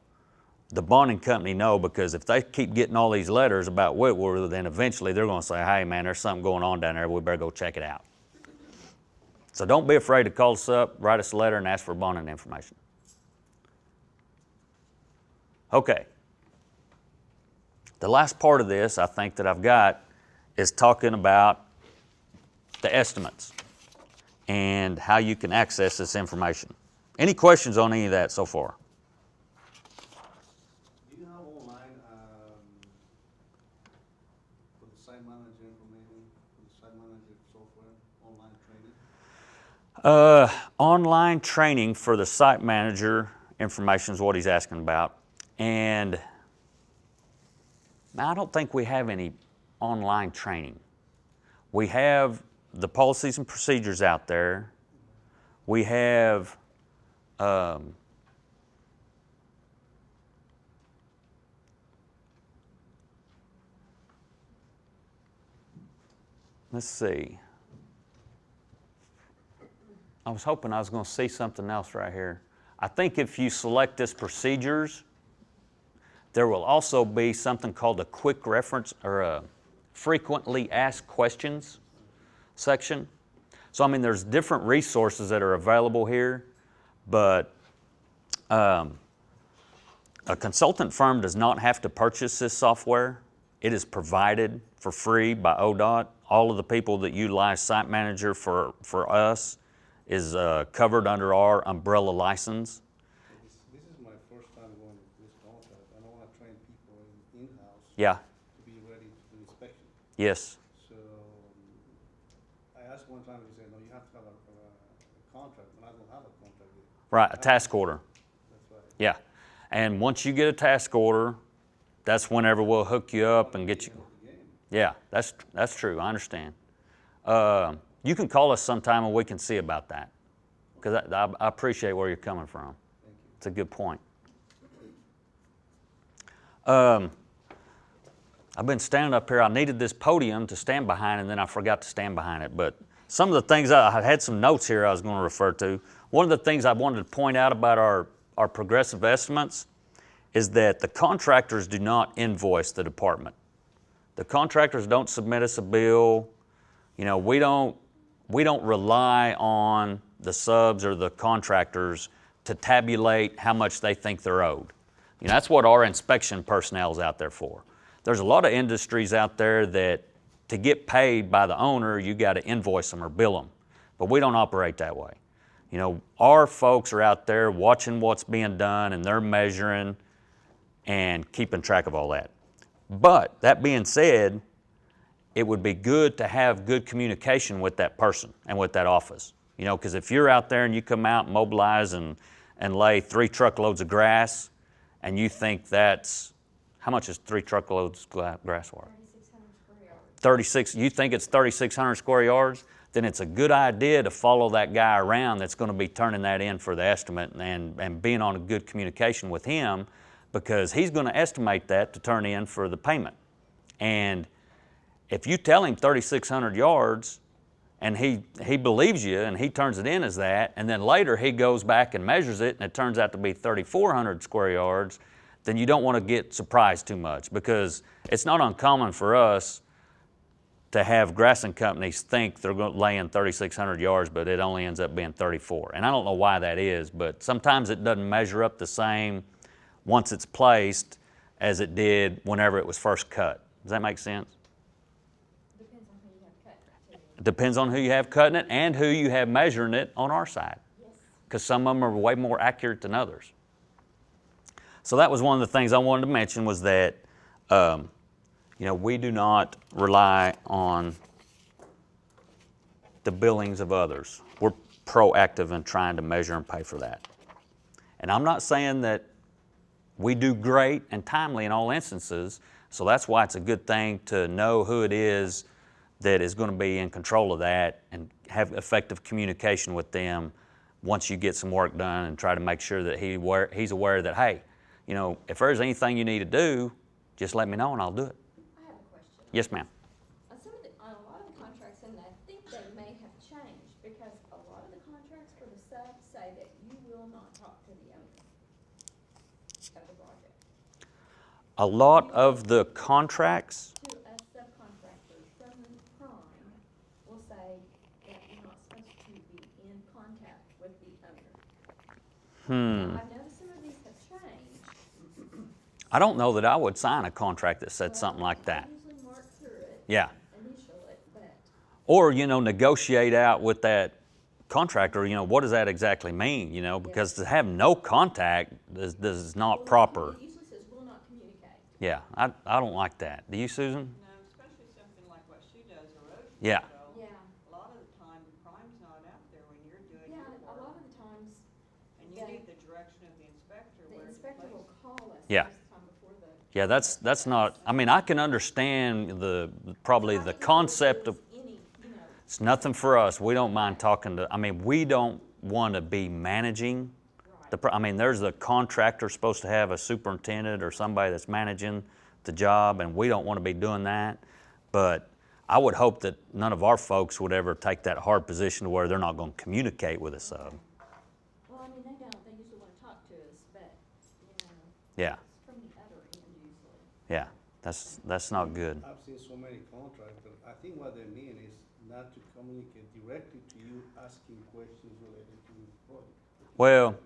the bonding company know because if they keep getting all these letters about Whitworth, then eventually they're going to say, hey man, there's something going on down there. We better go check it out. So don't be afraid to call us up, write us a letter, and ask for bonding information. Okay. The last part of this I think that I've got is talking about the estimates and how you can access this information. Any questions on any of that so far? Do you have online, um, for the site manager information, for the site manager software, online training? Uh, online training for the site manager information is what he's asking about. And I don't think we have any online training. We have the policies and procedures out there. We have um, let's see. I was hoping I was going to see something else right here. I think if you select this procedures, there will also be something called a quick reference or a frequently asked questions section. So, I mean, there's different resources that are available here, but um, a consultant firm does not have to purchase this software. It is provided for free by ODOT. All of the people that utilize Site Manager for, for us is uh, covered under our umbrella license. This, this is my first time going to this contract, and I wanna train people in- in-house Yeah, to be ready to do inspection. yes, So, um, I asked one time, he said, no, you have to have a, a a contract, and I don't have a contract yet. right, a task order. That's right. Yeah. And once you get a task order, that's whenever we'll hook you up and get you. Yeah, that's, that's true. I understand. Uh, you can call us sometime and we can see about that. Because I, I, appreciate where you're coming from. You. It's a good point. Um, I've been standing up here. I needed this podium to stand behind, and then I forgot to stand behind it. But some of the things I, I had some notes here I was going to refer to. One of the things I wanted to point out about our, our progressive estimates is that the contractors do not invoice the department. The contractors don't submit us a bill. You know, we don't we don't rely on the subs or the contractors to tabulate how much they think they're owed. You know, that's what our inspection personnel is out there for. There's a lot of industries out there that to get paid by the owner, you got to invoice them or bill them. But we don't operate that way. You know, our folks are out there watching what's being done and they're measuring and keeping track of all that. But that being said, it would be good to have good communication with that person and with that office. You know, because if you're out there and you come out, and mobilize, and, and lay three truckloads of grass, and you think that's how much is three truckloads of grass worth? Thirty-six hundred square yards. 36, you think it's 3,600 square yards, then it's a good idea to follow that guy around that's going to be turning that in for the estimate and, and being on a good communication with him because he's going to estimate that to turn in for the payment. And if you tell him 3,600 yards and he, he believes you and he turns it in as that, and then later he goes back and measures it and it turns out to be 3,400 square yards, then you don't want to get surprised too much because it's not uncommon for us to have grassing companies think they're going to lay in 3,600 yards, but it only ends up being 34. And I don't know why that is, but sometimes it doesn't measure up the same once it's placed as it did whenever it was first cut. Does that make sense? Depends on who you have cut it depends on who you have cutting it and who you have measuring it on our side, because some of them are way more accurate than others. So that was one of the things I wanted to mention was that, um, you know, we do not rely on the billings of others. We're proactive in trying to measure and pay for that. And I'm not saying that we do great and timely in all instances, so that's why it's a good thing to know who it is that is going to be in control of that and have effective communication with them once you get some work done and try to make sure that he aware, he's aware that, hey, you know, if there's anything you need to do, just let me know and I'll do it. I have a question. Yes, ma'am. On some of the, on a lot of the contracts, and I think they may have changed, because a lot of the contracts for the subs say that you will not talk to the owner of the project. A lot of the contracts, To a subcontractor from the prime will say that you're not supposed to be in contact with the owner. Hmm, I've some of these have changed. I don't know that I would sign a contract that said something like that. I usually mark through it, Yeah. initial it, Or, you know, negotiate out with that contractor, you know, what does that exactly mean, you know, because to have no contact is, is not Well, proper. It usually says will not communicate. Yeah, I, I don't like that. Do you, Susan? No, especially something like what she does, erosion Yeah. control. Yeah, A lot of the time, the prime's not out there when you're doing yeah, your a lot work. of the times, And you they- need the direction of the inspector the where to inspector place will it. call us Yeah. Yeah, that's, that's not, I mean, I can understand the, probably the concept of, it's nothing for us. We don't mind talking to, I mean, we don't want to be managing the, I mean, there's a contractor supposed to have a superintendent or somebody that's managing the job, and we don't want to be doing that. But I would hope that none of our folks would ever take that hard position to where they're not going to communicate with a sub. well, I mean, they don't, they usually wanna talk to us, but, you know, Yeah, it's from the other end usually. yeah, that's, that's not good. I've seen so many contracts, but I think what they mean is not to communicate directly to you, asking questions related to the project. Well,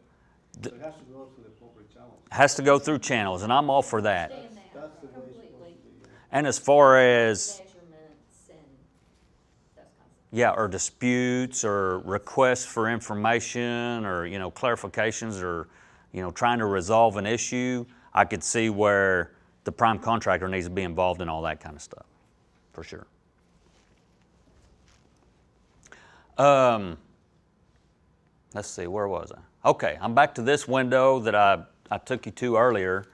So it has to go through the appropriate channels. has to go through channels, and I'm all for that. That's the way it's supposed completely, to be. And as far as, measurements and those kinds of. Yeah, or disputes or requests for information or, you know, clarifications or, you know, trying to resolve an issue, I could see where the prime contractor needs to be involved in all that kind of stuff, for sure. Um, let's see, where was I? Okay, I'm back to this window that I, I took you to earlier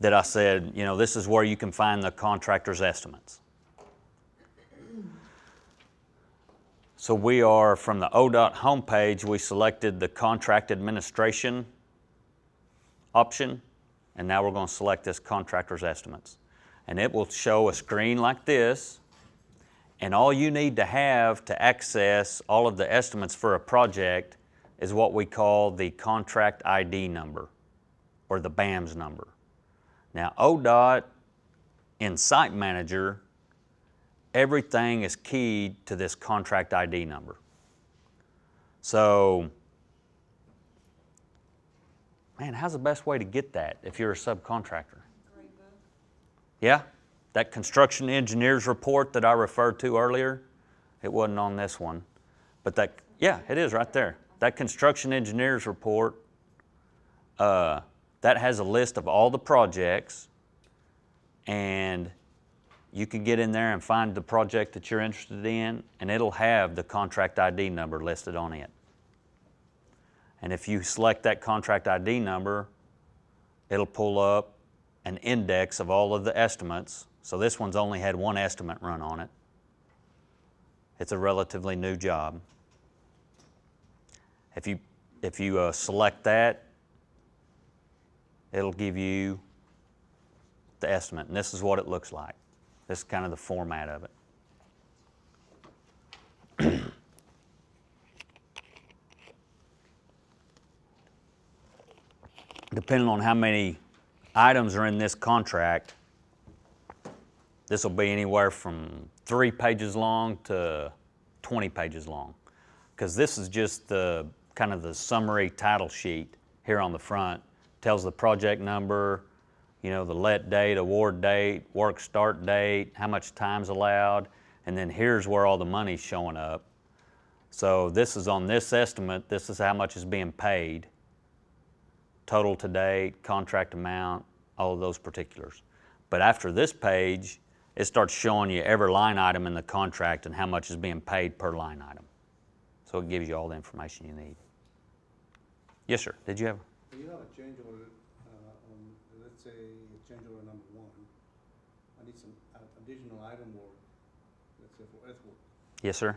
that I said, you know, this is where you can find the contractor's estimates. So we are from the ODOT homepage, we selected the contract administration option, and now we're going to select this contractor's estimates. And it will show a screen like this, and all you need to have to access all of the estimates for a project is what we call the contract ID number or the BAMS number. Now, ODOT in Site Manager, everything is keyed to this contract ID number. So, man, how's the best way to get that if you're a subcontractor? Yeah, that construction engineers report that I referred to earlier, it wasn't on this one, but that, yeah, it is right there. That construction engineers report, uh, that has a list of all the projects, and you can get in there and find the project that you're interested in, and it'll have the contract ID number listed on it. And if you select that contract ID number, it'll pull up an index of all of the estimates. So this one's only had one estimate run on it. It's a relatively new job. If you, if you uh, select that, it'll give you the estimate. And this is what it looks like. This is kind of the format of it. Depending on how many items are in this contract, this will be anywhere from three pages long to 20 pages long. Because this is just the kind of the summary title sheet here on the front. Tells the project number, you know, the let date, award date, work start date, how much time's allowed, and then here's where all the money's showing up. So this is on this estimate, this is how much is being paid. Total to date, contract amount, all of those particulars. But after this page, it starts showing you every line item in the contract and how much is being paid per line item. So it gives you all the information you need. Yes, sir. Did you have? You have a change order, uh, on, let's say, change order number one, I need some additional item work, let's say for earthwork. Yes, sir.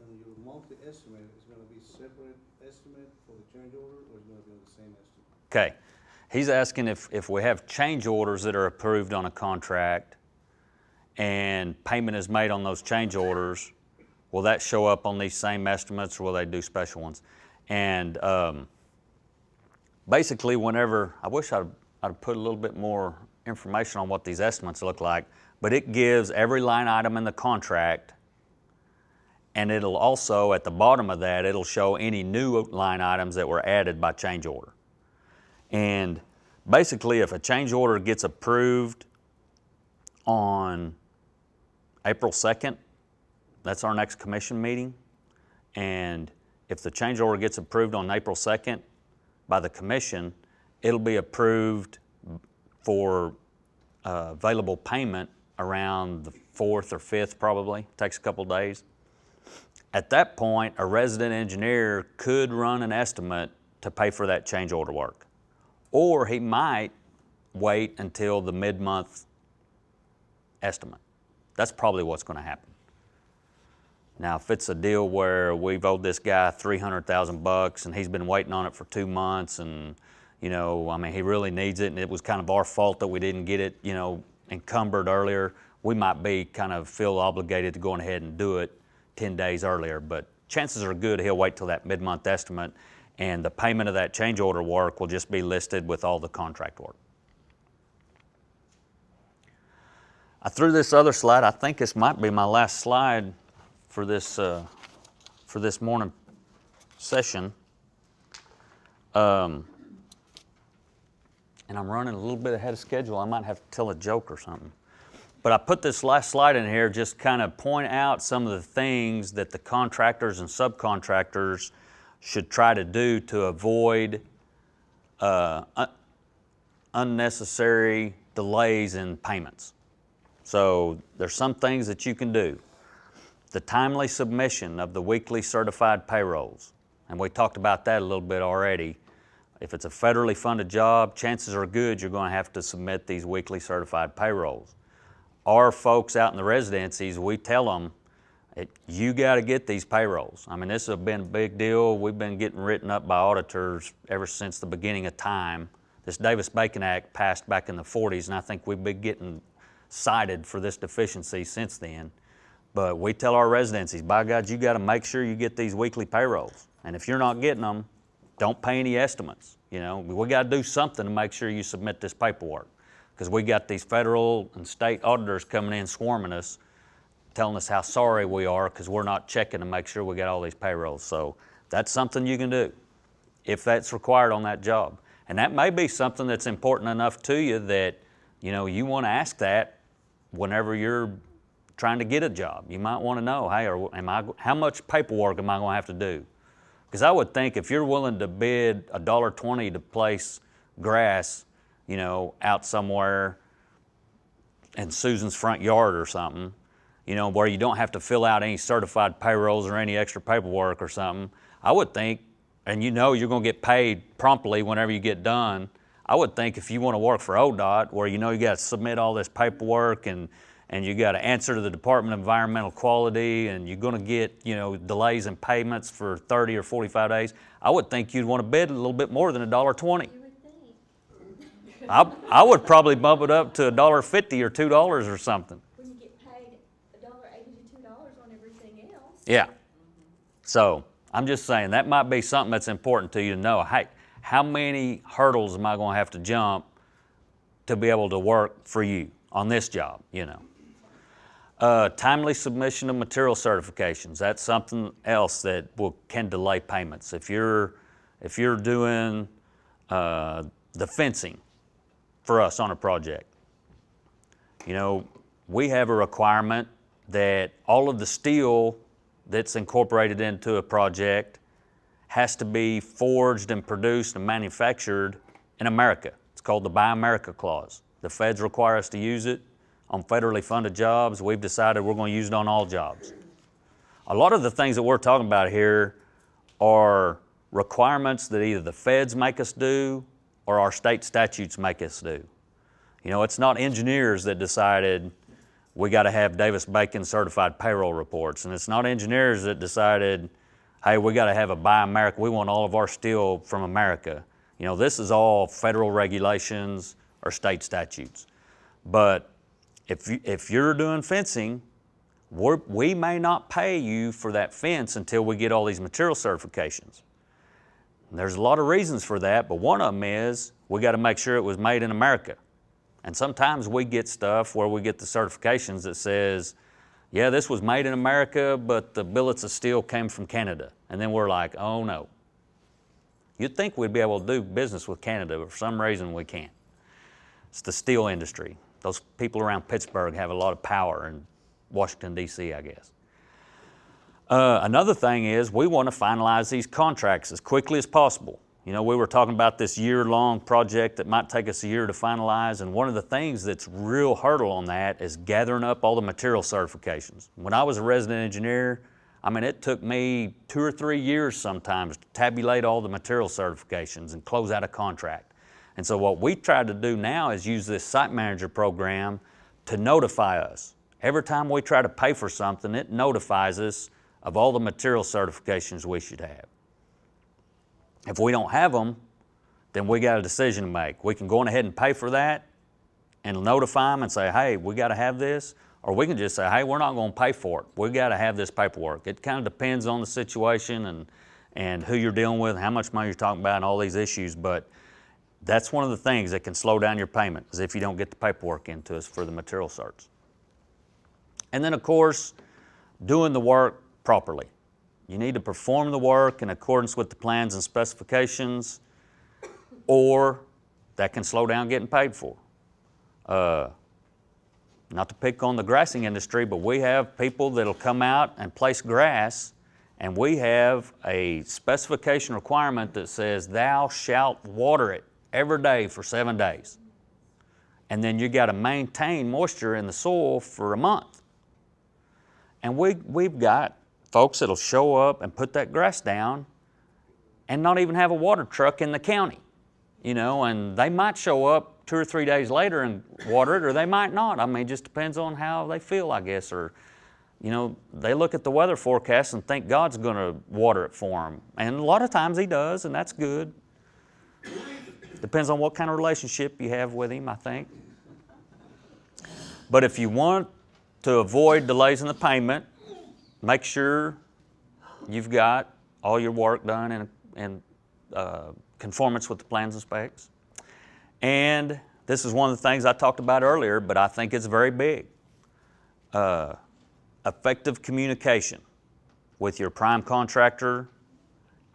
And your monthly estimate is gonna be separate estimate for the change order, or is it gonna be on the same estimate? Okay. He's asking if, if we have change orders that are approved on a contract and payment is made on those change orders, will that show up on these same estimates or will they do special ones? And um, basically, whenever, I wish I'd, I'd put a little bit more information on what these estimates look like, but it gives every line item in the contract and it'll also, at the bottom of that, it'll show any new line items that were added by change order. And basically, if a change order gets approved on April 2nd, that's our next commission meeting. And if the change order gets approved on April 2nd by the commission, it'll be approved for uh, available payment around the 4th or 5th, probably. Takes a couple days. At that point, a resident engineer could run an estimate to pay for that change order work. Or he might wait until the mid-month estimate. That's probably what's going to happen. Now, if it's a deal where we've owed this guy 300,000 bucks and he's been waiting on it for two months and, you know, I mean, he really needs it and it was kind of our fault that we didn't get it, you know, encumbered earlier, we might be kind of feel obligated to go ahead and do it 10 days earlier. But chances are good he'll wait till that mid-month estimate and the payment of that change order work will just be listed with all the contract work. I threw this other slide. I think this might be my last slide for this uh, for this morning session. Um, and I'm running a little bit ahead of schedule. I might have to tell a joke or something. But I put this last slide in here just kind of point out some of the things that the contractors and subcontractors should try to do to avoid uh, un- unnecessary delays in payments. So there's some things that you can do. The timely submission of the weekly certified payrolls, and we talked about that a little bit already. If it's a federally funded job, chances are good you're going to have to submit these weekly certified payrolls. Our folks out in the residencies, we tell them, it, you got to get these payrolls. I mean, this has been a big deal. We've been getting written up by auditors ever since the beginning of time. This Davis Bacon Act passed back in the 40s, and I think we've been getting cited for this deficiency since then. But we tell our residencies, by God, you got to make sure you get these weekly payrolls. And if you're not getting them, don't pay any estimates. You know, we got to do something to make sure you submit this paperwork because we got these federal and state auditors coming in swarming us, telling us how sorry we are because we're not checking to make sure we got all these payrolls. So that's something you can do if that's required on that job. And that may be something that's important enough to you that you know you want to ask that whenever you're trying to get a job. You might want to know, hey, are, am I, how much paperwork am I going to have to do? Because I would think if you're willing to bid a dollar twenty to place grass, you know, out somewhere in Susan's front yard or something, you know, where you don't have to fill out any certified payrolls or any extra paperwork or something, I would think, and you know you're going to get paid promptly whenever you get done. I would think if you want to work for ODOT, where you know you got to submit all this paperwork and and you got to answer to the Department of Environmental Quality, and you're going to get you know delays in payments for 30 or 45 days. I would think you'd want to bid a little bit more than a dollar twenty. You would think, I, I would probably bump it up to a dollar fifty or two dollars or something. when you get paid a dollar eighty to two dollars on everything else. Yeah. So I'm just saying that might be something that's important to you to know. Hey, how many hurdles am I going to have to jump to be able to work for you on this job? You know. Uh, timely submission of material certifications. That's something else that will, can delay payments. If you're if you're doing uh, the fencing for us on a project, you know, we have a requirement that all of the steel that's incorporated into a project has to be forged and produced and manufactured in America. It's called the Buy America Clause. The feds require us to use it on federally funded jobs. We've decided we're going to use it on all jobs. A lot of the things that we're talking about here are requirements that either the feds make us do or our state statutes make us do. You know, it's not engineers that decided we got to have Davis Bacon certified payroll reports, and it's not engineers that decided, hey, we got to have a Buy America. We want all of our steel from America. You know, this is all federal regulations or state statutes. But if, you, if you're doing fencing, we may not pay you for that fence until we get all these material certifications. And there's a lot of reasons for that, but one of them is we got to make sure it was made in America. And sometimes we get stuff where we get the certifications that says, yeah, this was made in America, but the billets of steel came from Canada. And then we're like, oh no. You'd think we'd be able to do business with Canada, but for some reason we can't. It's the steel industry. Those people around Pittsburgh have a lot of power in Washington, D.C., I guess. Uh, another thing is we want to finalize these contracts as quickly as possible. You know, we were talking about this year long project that might take us a year to finalize, and one of the things that's real hurdle on that is gathering up all the material certifications. When I was a resident engineer, I mean, it took me two or three years sometimes to tabulate all the material certifications and close out a contract. And so, what we try to do now is use this site manager program to notify us. Every time we try to pay for something, it notifies us of all the material certifications we should have. If we don't have them, then we got a decision to make. We can go on ahead and pay for that and notify them and say, hey, we got to have this. Or we can just say, hey, we're not going to pay for it. We got to have this paperwork. It kind of depends on the situation and, and who you're dealing with, how much money you're talking about, and all these issues. But that's one of the things that can slow down your payment is if you don't get the paperwork into us for the material certs. And then, of course, doing the work properly. You need to perform the work in accordance with the plans and specifications, or that can slow down getting paid for. Uh, not to pick on the grassing industry, but we have people that'll come out and place grass, and we have a specification requirement that says, Thou shalt water it every day for seven days. And then you got to maintain moisture in the soil for a month. And we, we've got folks that'll show up and put that grass down and not even have a water truck in the county, you know, and they might show up two or three days later and water it, or they might not. I mean, just depends on how they feel, I guess, or, you know, they look at the weather forecast and think God's going to water it for them. And a lot of times He does, and that's good. Depends on what kind of relationship you have with Him, I think. But if you want to avoid delays in the payment, make sure you've got all your work done in, in uh, conformance with the plans and specs. And this is one of the things I talked about earlier, but I think it's very big. Uh, effective communication with your prime contractor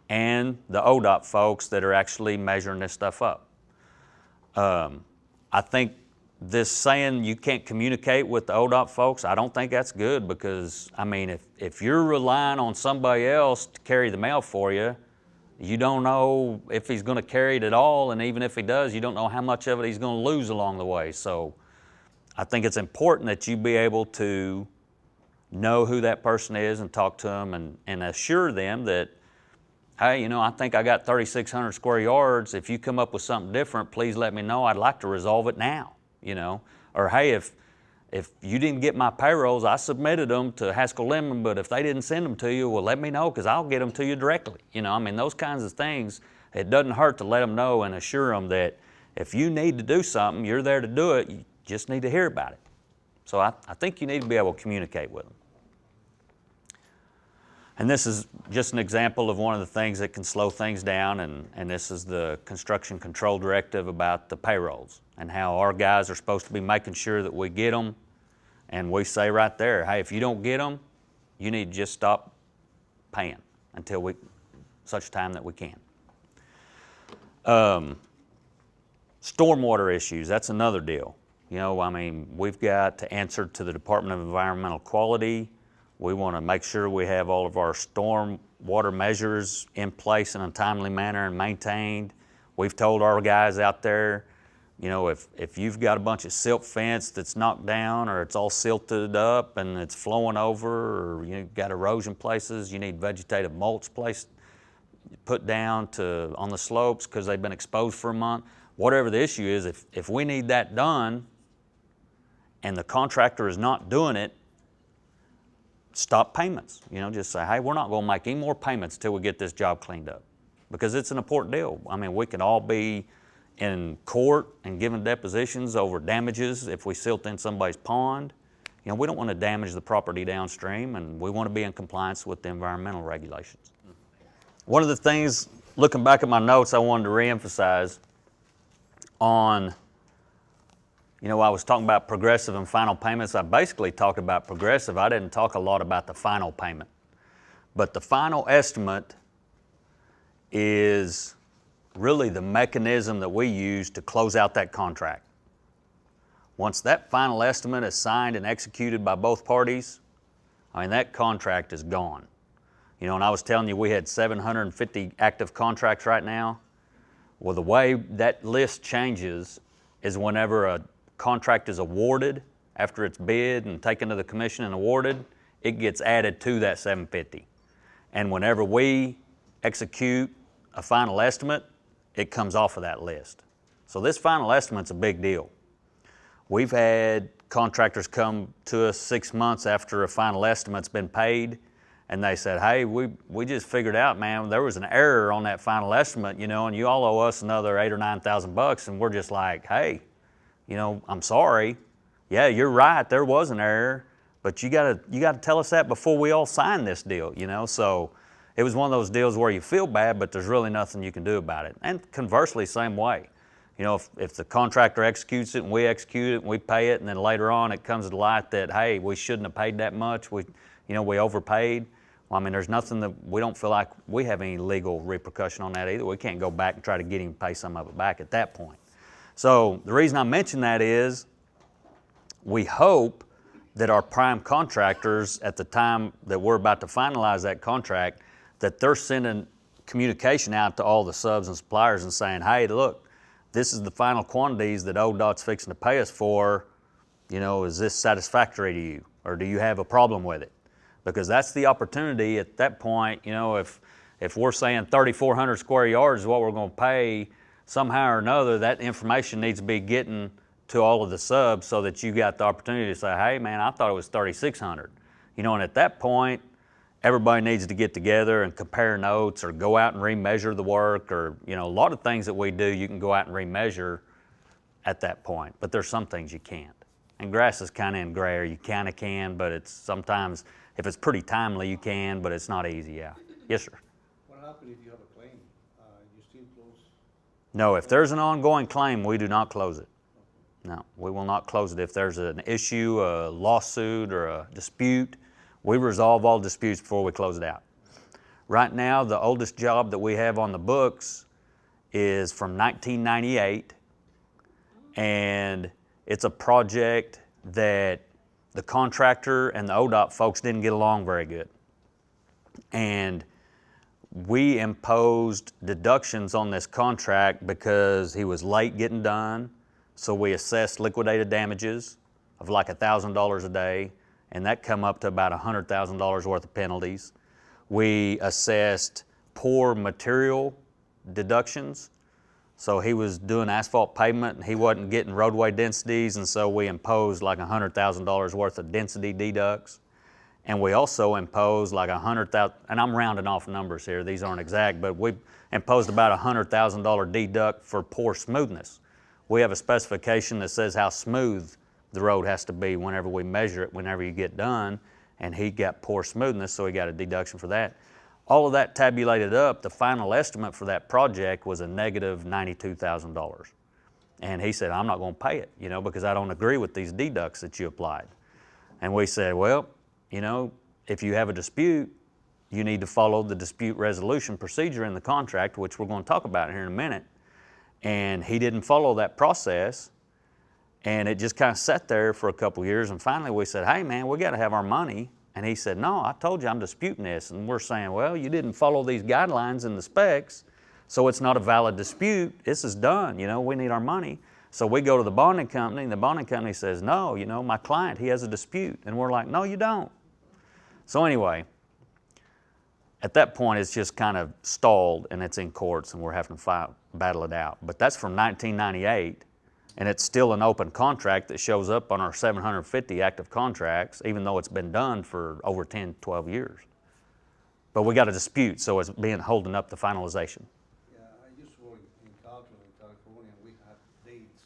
and the ODOT folks that are actually measuring this stuff up. Um, I think this saying you can't communicate with the ODOT folks, I don't think that's good because, I mean, if, if you're relying on somebody else to carry the mail for you, you don't know if he's going to carry it at all, and even if he does, you don't know how much of it he's going to lose along the way. So I think it's important that you be able to know who that person is and talk to them and, and assure them that, hey, you know, I think I got 3,600 square yards. If you come up with something different, please let me know. I'd like to resolve it now, you know. Or, hey, if if you didn't get my payrolls, I submitted them to Haskell Lemon, but if they didn't send them to you, well, let me know because I'll get them to you directly. You know, I mean, those kinds of things, it doesn't hurt to let them know and assure them that if you need to do something, you're there to do it, you just need to hear about it. So I, I think you need to be able to communicate with them. And this is just an example of one of the things that can slow things down, and, and this is the construction control directive about the payrolls and how our guys are supposed to be making sure that we get them. And we say right there, hey, if you don't get them, you need to just stop paying until we, such time that we can. Um, stormwater issues, that's another deal. You know, I mean, we've got to answer to the Department of Environmental Quality we want to make sure we have all of our storm water measures in place in a timely manner and maintained. We've told our guys out there, you know, if, if you've got a bunch of silt fence that's knocked down or it's all silted up and it's flowing over or you've got erosion places, you need vegetative mulch placed, put down to, on the slopes because they've been exposed for a month. Whatever the issue is, if, if we need that done and the contractor is not doing it, stop payments. You know, just say, hey, we're not going to make any more payments until we get this job cleaned up. Because it's an important deal. I mean, we can all be in court and giving depositions over damages if we silt in somebody's pond. You know, we don't want to damage the property downstream and we want to be in compliance with the environmental regulations. One of the things, looking back at my notes, I wanted to reemphasize on you know, I was talking about progressive and final payments. I basically talked about progressive. I didn't talk a lot about the final payment. But the final estimate is really the mechanism that we use to close out that contract. Once that final estimate is signed and executed by both parties, I mean, that contract is gone. You know, and I was telling you we had 750 active contracts right now. Well, the way that list changes is whenever a contract is awarded, after it's bid and taken to the commission and awarded, it gets added to that 750. And whenever we execute a final estimate, it comes off of that list. So this final estimate's a big deal. We've had contractors come to us six months after a final estimate's been paid, and they said, hey, we, we just figured out, man, there was an error on that final estimate, you know, and you all owe us another eight or 9,000 bucks, and we're just like, hey, you know, I'm sorry. Yeah, you're right. There was an error, but you gotta you gotta tell us that before we all sign this deal. You know, so it was one of those deals where you feel bad, but there's really nothing you can do about it. And conversely, same way. You know, if, if the contractor executes it and we execute it and we pay it, and then later on it comes to light that hey, we shouldn't have paid that much. We, you know, we overpaid. Well, I mean, there's nothing that we don't feel like we have any legal repercussion on that either. We can't go back and try to get him to pay some of it back at that point. So the reason I mention that is we hope that our prime contractors, at the time that we're about to finalize that contract, that they're sending communication out to all the subs and suppliers and saying, hey, look, this is the final quantities that ODOT's fixing to pay us for. You know, is this satisfactory to you? Or do you have a problem with it? Because that's the opportunity at that point, you know, if, if we're saying 3,400 square yards is what we're going to pay, somehow or another, that information needs to be getting to all of the subs so that you got the opportunity to say, hey, man, I thought it was 3,600. You know, and at that point, everybody needs to get together and compare notes or go out and remeasure the work or, you know, a lot of things that we do, you can go out and remeasure at that point, but there's some things you can't. And grass is kind of in gray area. You kind of can, but it's sometimes, if it's pretty timely, you can, but it's not easy, yeah. Yes, sir. What happens if you have a claim? Uh, you still close? No, if there's an ongoing claim, we do not close it. No, we will not close it. If there's an issue, a lawsuit, or a dispute, we resolve all disputes before we close it out. Right now, the oldest job that we have on the books is from 1998, and it's a project that the contractor and the ODOT folks didn't get along very good. And we imposed deductions on this contract because he was late getting done. So we assessed liquidated damages of like $1,000 a day, and that come up to about $100,000 worth of penalties. We assessed poor material deductions. So he was doing asphalt pavement and he wasn't getting roadway densities, and so we imposed like $100,000 worth of density deducts. And we also imposed like a hundred thousand, and I'm rounding off numbers here, these aren't exact, but we imposed about a hundred thousand dollar deduct for poor smoothness. We have a specification that says how smooth the road has to be whenever we measure it, whenever you get done, and he got poor smoothness, so he got a deduction for that. All of that tabulated up, the final estimate for that project was a negative $92,000. And he said, I'm not going to pay it, you know, because I don't agree with these deducts that you applied. And we said, well, you know, if you have a dispute, you need to follow the dispute resolution procedure in the contract, which we're going to talk about here in a minute. And he didn't follow that process. And it just kind of sat there for a couple years. And finally we said, hey, man, we got to have our money. And he said, no, I told you I'm disputing this. And we're saying, well, you didn't follow these guidelines and the specs, so it's not a valid dispute. This is done. You know, we need our money. So we go to the bonding company, and the bonding company says, no, you know, my client, he has a dispute. And we're like, no, you don't. So anyway, at that point, it's just kind of stalled and it's in courts and we're having to fight, battle it out. But that's from 1998 and it's still an open contract that shows up on our 750 active contracts, even though it's been done for over 10, 12 years. But we got a dispute, so it's being holding up the finalization. Yeah, I used to work in Calgary, in California, and we had dates.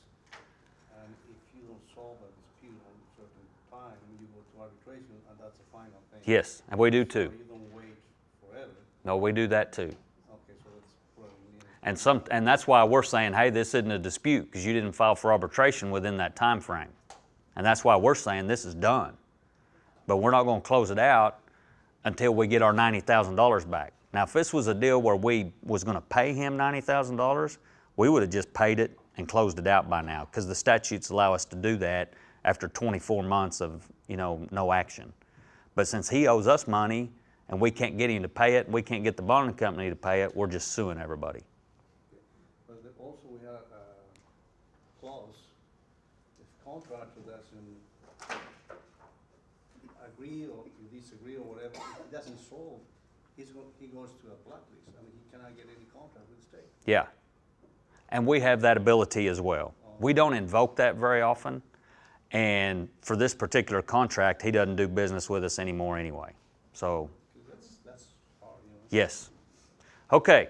And if you don't solve a dispute on a certain time, you go to arbitration, and that's the final thing. Yes, and we do too. you don't wait forever. No, we do that too. Okay, so that's what. And some, and that's why we're saying, hey, this isn't a dispute because you didn't file for arbitration within that time frame. And that's why we're saying this is done. But we're not going to close it out until we get our $90,000 back. Now, if this was a deal where we was going to pay him $90,000, we would have just paid it and closed it out by now because the statutes allow us to do that after 24 months of, you know, no action. But since he owes us money and we can't get him to pay it, we can't get the bonding company to pay it, we're just suing everybody. But also we have a clause, if contractor doesn't agree or disagree or whatever, if it doesn't solve, he's go, he goes to a blacklist. I mean, he cannot get any contract with the state. Yeah. And we have that ability as well. Oh. We don't invoke that very often. And for this particular contract, he doesn't do business with us anymore anyway. So, that's, that's yes. Okay.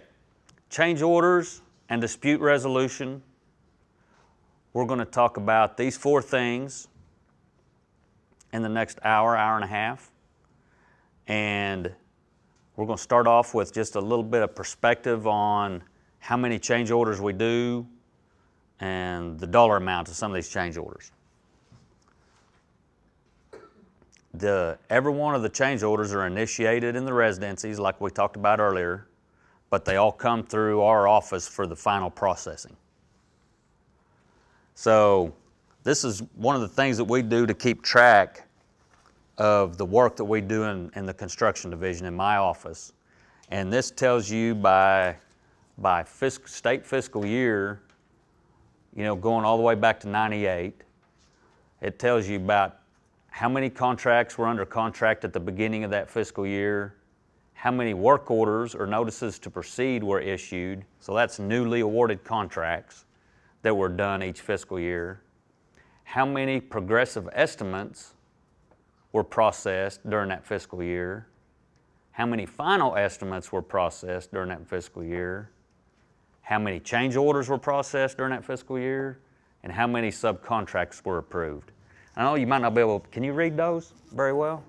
Change orders and dispute resolution. We're going to talk about these four things in the next hour, hour and a half. And we're going to start off with just a little bit of perspective on how many change orders we do and the dollar amount of some of these change orders. The, every one of the change orders are initiated in the residencies, like we talked about earlier, but they all come through our office for the final processing. So this is one of the things that we do to keep track of the work that we do in, in the construction division in my office. And this tells you by, by fisc, state fiscal year, you know, going all the way back to 98, it tells you about how many contracts were under contract at the beginning of that fiscal year, how many work orders or notices to proceed were issued. So that's newly awarded contracts that were done each fiscal year. How many progressive estimates were processed during that fiscal year? How many final estimates were processed during that fiscal year? How many change orders were processed during that fiscal year? And how many subcontracts were approved? I know you might not be able, can you read those very well?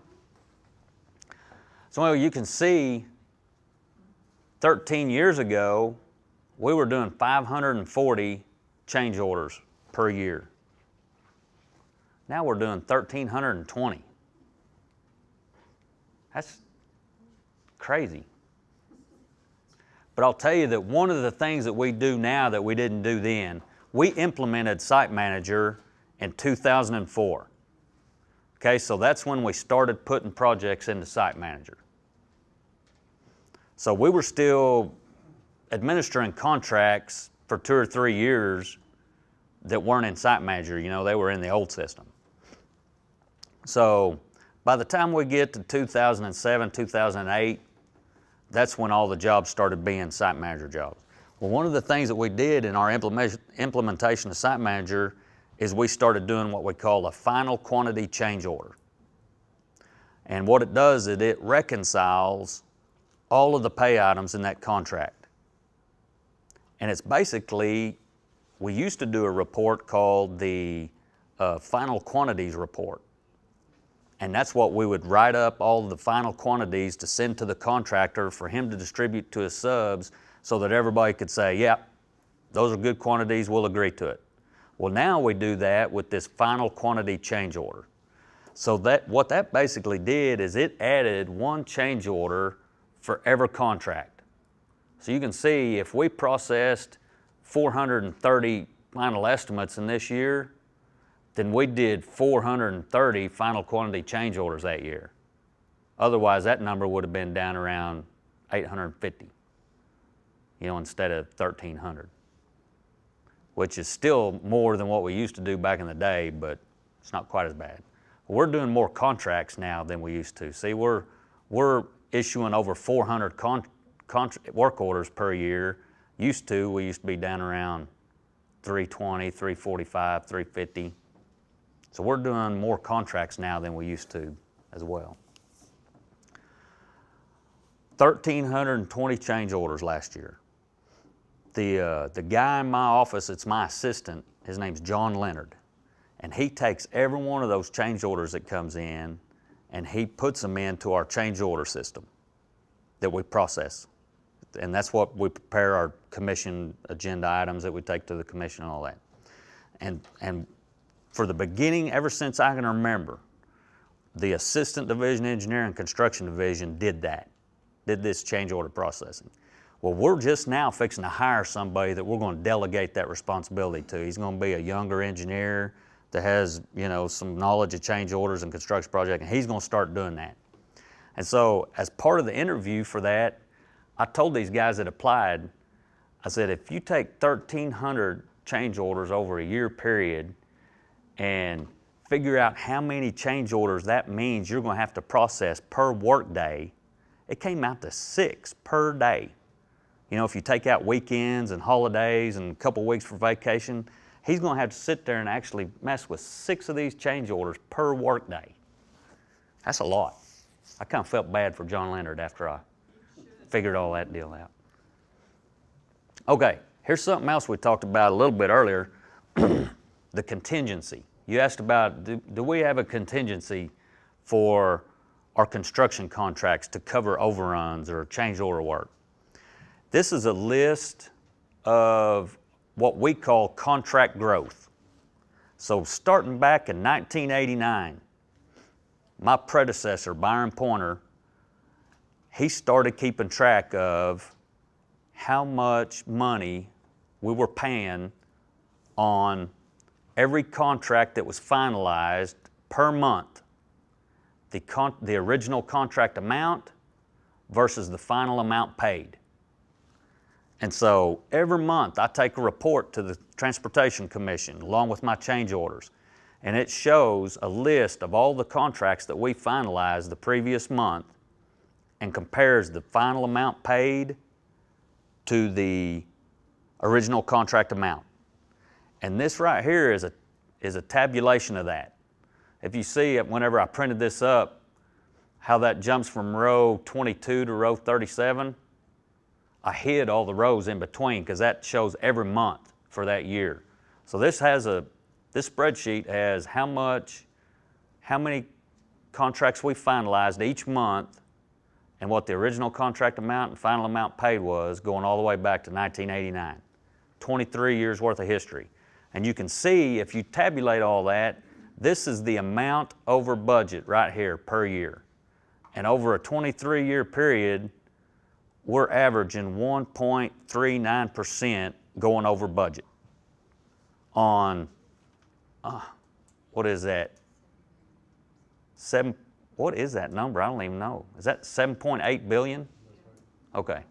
So you can see 13 years ago, we were doing 540 change orders per year. Now we're doing 1,320. That's crazy. But I'll tell you that one of the things that we do now that we didn't do then, we implemented Site Manager in 2004. Okay, so that's when we started putting projects into Site Manager. So we were still administering contracts for two or three years that weren't in Site Manager, you know, they were in the old system. So by the time we get to 2007, 2008, that's when all the jobs started being Site Manager jobs. Well, one of the things that we did in our implementation of Site Manager is we started doing what we call a final quantity change order. And what it does is it reconciles all of the pay items in that contract. And it's basically, we used to do a report called the uh, final quantities report. And that's what we would write up all the final quantities to send to the contractor for him to distribute to his subs so that everybody could say, yeah, those are good quantities, we'll agree to it. Well, now we do that with this final quantity change order. So that what that basically did is it added one change order for every contract. So you can see if we processed 430 final estimates in this year, then we did 430 final quantity change orders that year. Otherwise, that number would have been down around 850, you know, instead of 1,300, which is still more than what we used to do back in the day, but it's not quite as bad. We're doing more contracts now than we used to. See, we're, we're issuing over 400 con, con, work orders per year. Used to, we used to be down around 320, 345, 350. So we're doing more contracts now than we used to as well. 1,320 change orders last year. The, uh, the guy in my office, it's my assistant, his name's John Leonard. And he takes every one of those change orders that comes in and he puts them into our change order system that we process. And that's what we prepare our commission agenda items that we take to the commission and all that. And, and for the beginning, ever since I can remember, the assistant division engineer and construction division did that, did this change order processing. Well, we're just now fixing to hire somebody that we're going to delegate that responsibility to. He's going to be a younger engineer that has, you know, some knowledge of change orders and construction project, and he's going to start doing that. And so, as part of the interview for that, I told these guys that applied, I said, if you take 1,300 change orders over a year period and figure out how many change orders that means you're going to have to process per workday, it came out to six per day. You know, if you take out weekends and holidays and a couple weeks for vacation, he's going to have to sit there and actually mess with six of these change orders per workday. That's a lot. I kind of felt bad for John Leonard after I figured all that deal out. Okay, here's something else we talked about a little bit earlier the contingency. You asked about do, do we have a contingency for our construction contracts to cover overruns or change order work? This is a list of what we call contract growth. So starting back in 1989, my predecessor, Byron Pointer, he started keeping track of how much money we were paying on every contract that was finalized per month, the, the original contract amount versus the final amount paid. And so every month I take a report to the Transportation Commission along with my change orders. And it shows a list of all the contracts that we finalized the previous month and compares the final amount paid to the original contract amount. And this right here is a, is a tabulation of that. If you see it, whenever I printed this up, how that jumps from row 22 to row 37, I hid all the rows in between because that shows every month for that year. So this has a, this spreadsheet has how much, how many contracts we finalized each month and what the original contract amount and final amount paid was going all the way back to 1989. 23 years worth of history. And you can see if you tabulate all that, this is the amount over budget right here per year. And over a 23 year period, we're averaging 1.39% going over budget on, uh, what is that? Seven, what is that number? I don't even know. Is that 7.8 billion? Okay.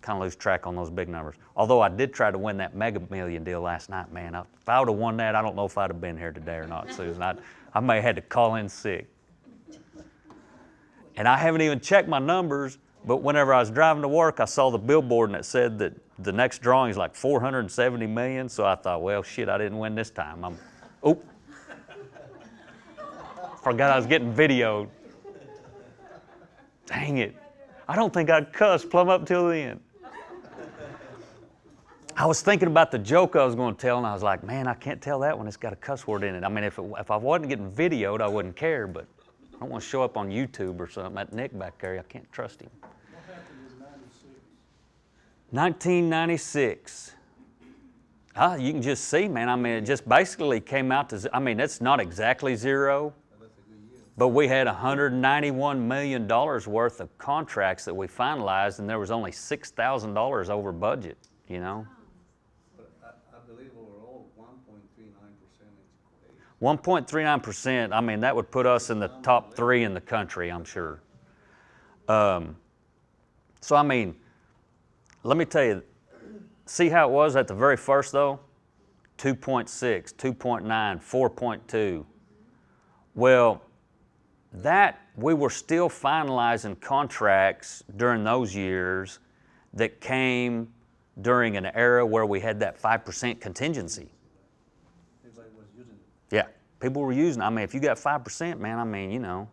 Kind of lose track on those big numbers. Although I did try to win that mega million deal last night, man. If I would have won that, I don't know if I'd have been here today or not, Susan. I, I may have had to call in sick. And I haven't even checked my numbers, but whenever I was driving to work, I saw the billboard and it said that the next drawing is like 470 million. So I thought, well, shit, I didn't win this time. I'm, oop. Forgot I was getting videoed. Dang it. I don't think I'd cuss plumb up till the end. I was thinking about the joke I was going to tell, and I was like, man, I can't tell that one. It's got a cuss word in it. I mean, if, it, if I wasn't getting videoed, I wouldn't care, but I don't want to show up on YouTube or something. That Nick back there, I can't trust him. What happened in ninety-six? 1996. Ah, you can just see, man. I mean, it just basically came out to, I mean, it's not exactly zero, That's but we had $191 million worth of contracts that we finalized, and there was only $6,000 over budget, you know? But I, I believe overall, one point three nine percent 1.39%, I mean, that would put us in the top three in the country, I'm sure. Um, so, I mean, let me tell you, see how it was at the very first, though? 2.6, 2.9, 4.2. Well, that, we were still finalizing contracts during those years that came during an era where we had that 5% contingency. Everybody was using it. Yeah, people were using. I mean, if you got five percent, man, I mean, you know,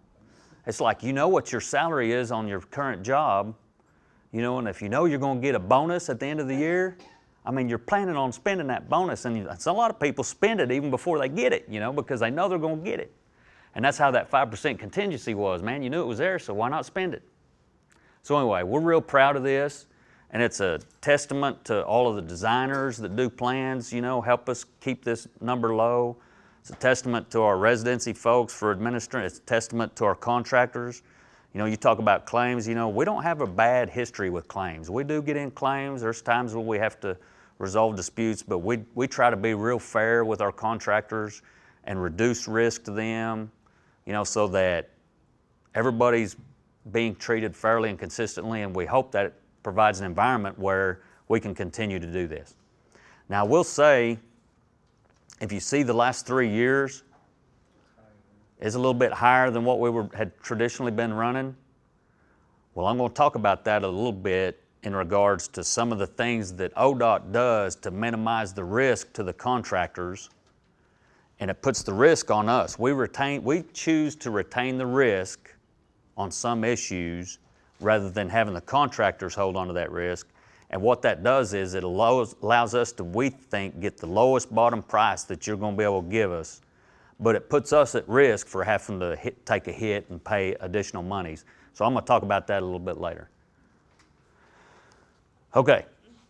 it's like you know what your salary is on your current job, you know, and if you know you're going to get a bonus at the end of the year, I mean, you're planning on spending that bonus, and a lot of people spend it even before they get it, you know, because they know they're going to get it, and that's how that five percent contingency was, man. You knew it was there, so why not spend it? So anyway, we're real proud of this, and it's a testament to all of the designers that do plans, you know, help us keep this number low. It's a testament to our residency folks for administering. It's a testament to our contractors. You know, you talk about claims, you know, we don't have a bad history with claims. We do get in claims. There's times when we have to resolve disputes, but we, we try to be real fair with our contractors and reduce risk to them, you know, so that everybody's being treated fairly and consistently, and we hope that it provides an environment where we can continue to do this. Now, I will say, if you see the last three years, is a little bit higher than what we were, had traditionally been running. Well, I'm going to talk about that a little bit in regards to some of the things that ODOT does to minimize the risk to the contractors, and it puts the risk on us. We retain, we choose to retain the risk on some issues rather than having the contractors hold on to that risk. And what that does is it allows, allows us to, we think, get the lowest bottom price that you're going to be able to give us, but it puts us at risk for having to hit, take a hit and pay additional monies. So I'm going to talk about that a little bit later. Okay,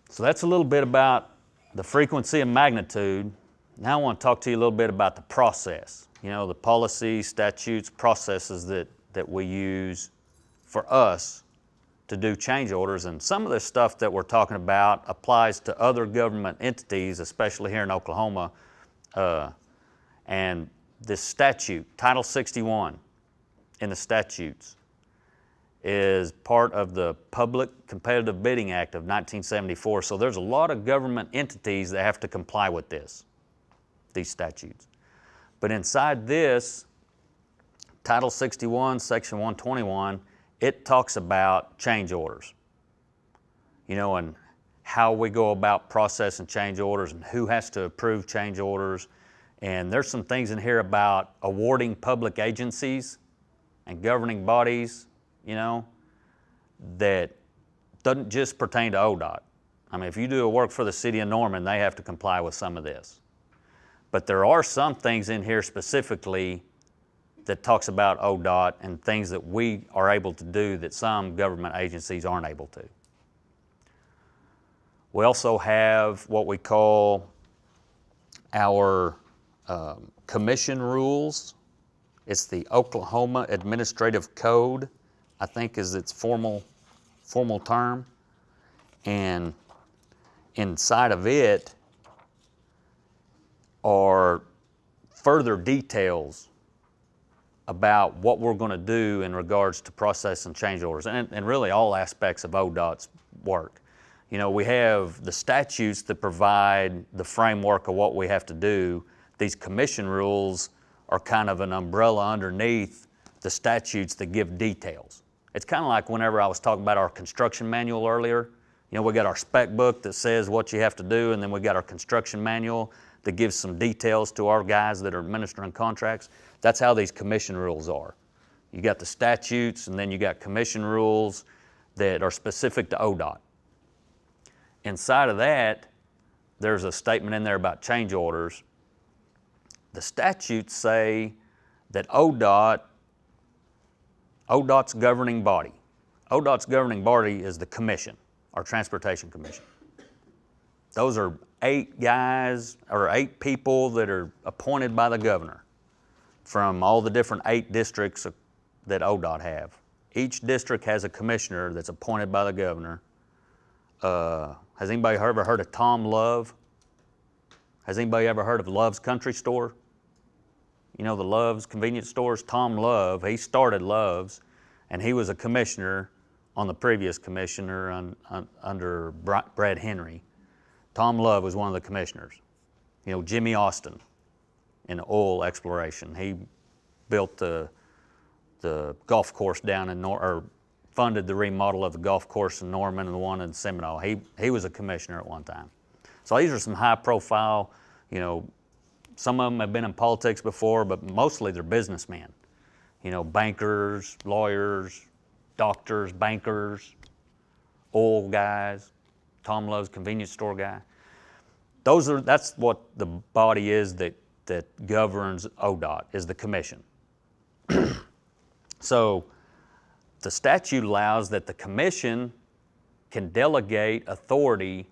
so that's a little bit about the frequency and magnitude. Now I want to talk to you a little bit about the process. You know, the policies, statutes, processes that, that we use for us to do change orders. And some of this stuff that we're talking about applies to other government entities, especially here in Oklahoma, Uh, and this statute, Title 61 in the statutes, is part of the Public Competitive Bidding Act of 1974. So there's a lot of government entities that have to comply with this, these statutes. But inside this, Title 61, Section 121, it talks about change orders. You know, and how we go about processing change orders and who has to approve change orders. And there's some things in here about awarding public agencies and governing bodies, you know, that doesn't just pertain to ODOT. I mean, if you do a work for the city of Norman, they have to comply with some of this. But there are some things in here specifically that talks about ODOT and things that we are able to do that some government agencies aren't able to. We also have what we call our um, commission rules. It's the Oklahoma Administrative Code, I think is its formal, formal term. And inside of it are further details about what we're going to do in regards to process and change orders, and, and really all aspects of ODOT's work. You know, we have the statutes that provide the framework of what we have to do. These commission rules are kind of an umbrella underneath the statutes that give details. It's kind of like whenever I was talking about our construction manual earlier. You know, we got our spec book that says what you have to do, and then we got our construction manual that gives some details to our guys that are administering contracts. That's how these commission rules are. You got the statutes, and then you got commission rules that are specific to ODOT. Inside of that, there's a statement in there about change orders. The statutes say that ODOT, ODOT's governing body, ODOT's governing body is the commission, our Transportation Commission. Those are eight guys or eight people that are appointed by the governor from all the different eight districts that ODOT have. Each district has a commissioner that's appointed by the governor. Uh, has anybody ever heard of Tom Love? Has anybody ever heard of Love's Country Store? You know the Love's convenience stores? Tom Love, he started Love's, and he was a commissioner on the previous commissioner un, un, under Brad Henry. Tom Love was one of the commissioners. You know, Jimmie Austin in oil exploration. He built the, the golf course down in Nor, or funded the remodel of the golf course in Norman and the one in Seminole. He, he was a commissioner at one time. So these are some high profile, you know, some of them have been in politics before, but mostly they're businessmen. You know, bankers, lawyers, doctors, bankers, oil guys, Tom Love's convenience store guy. Those are, that's what the body is that, that governs ODOT, is the commission. so the statute allows that the commission can delegate authority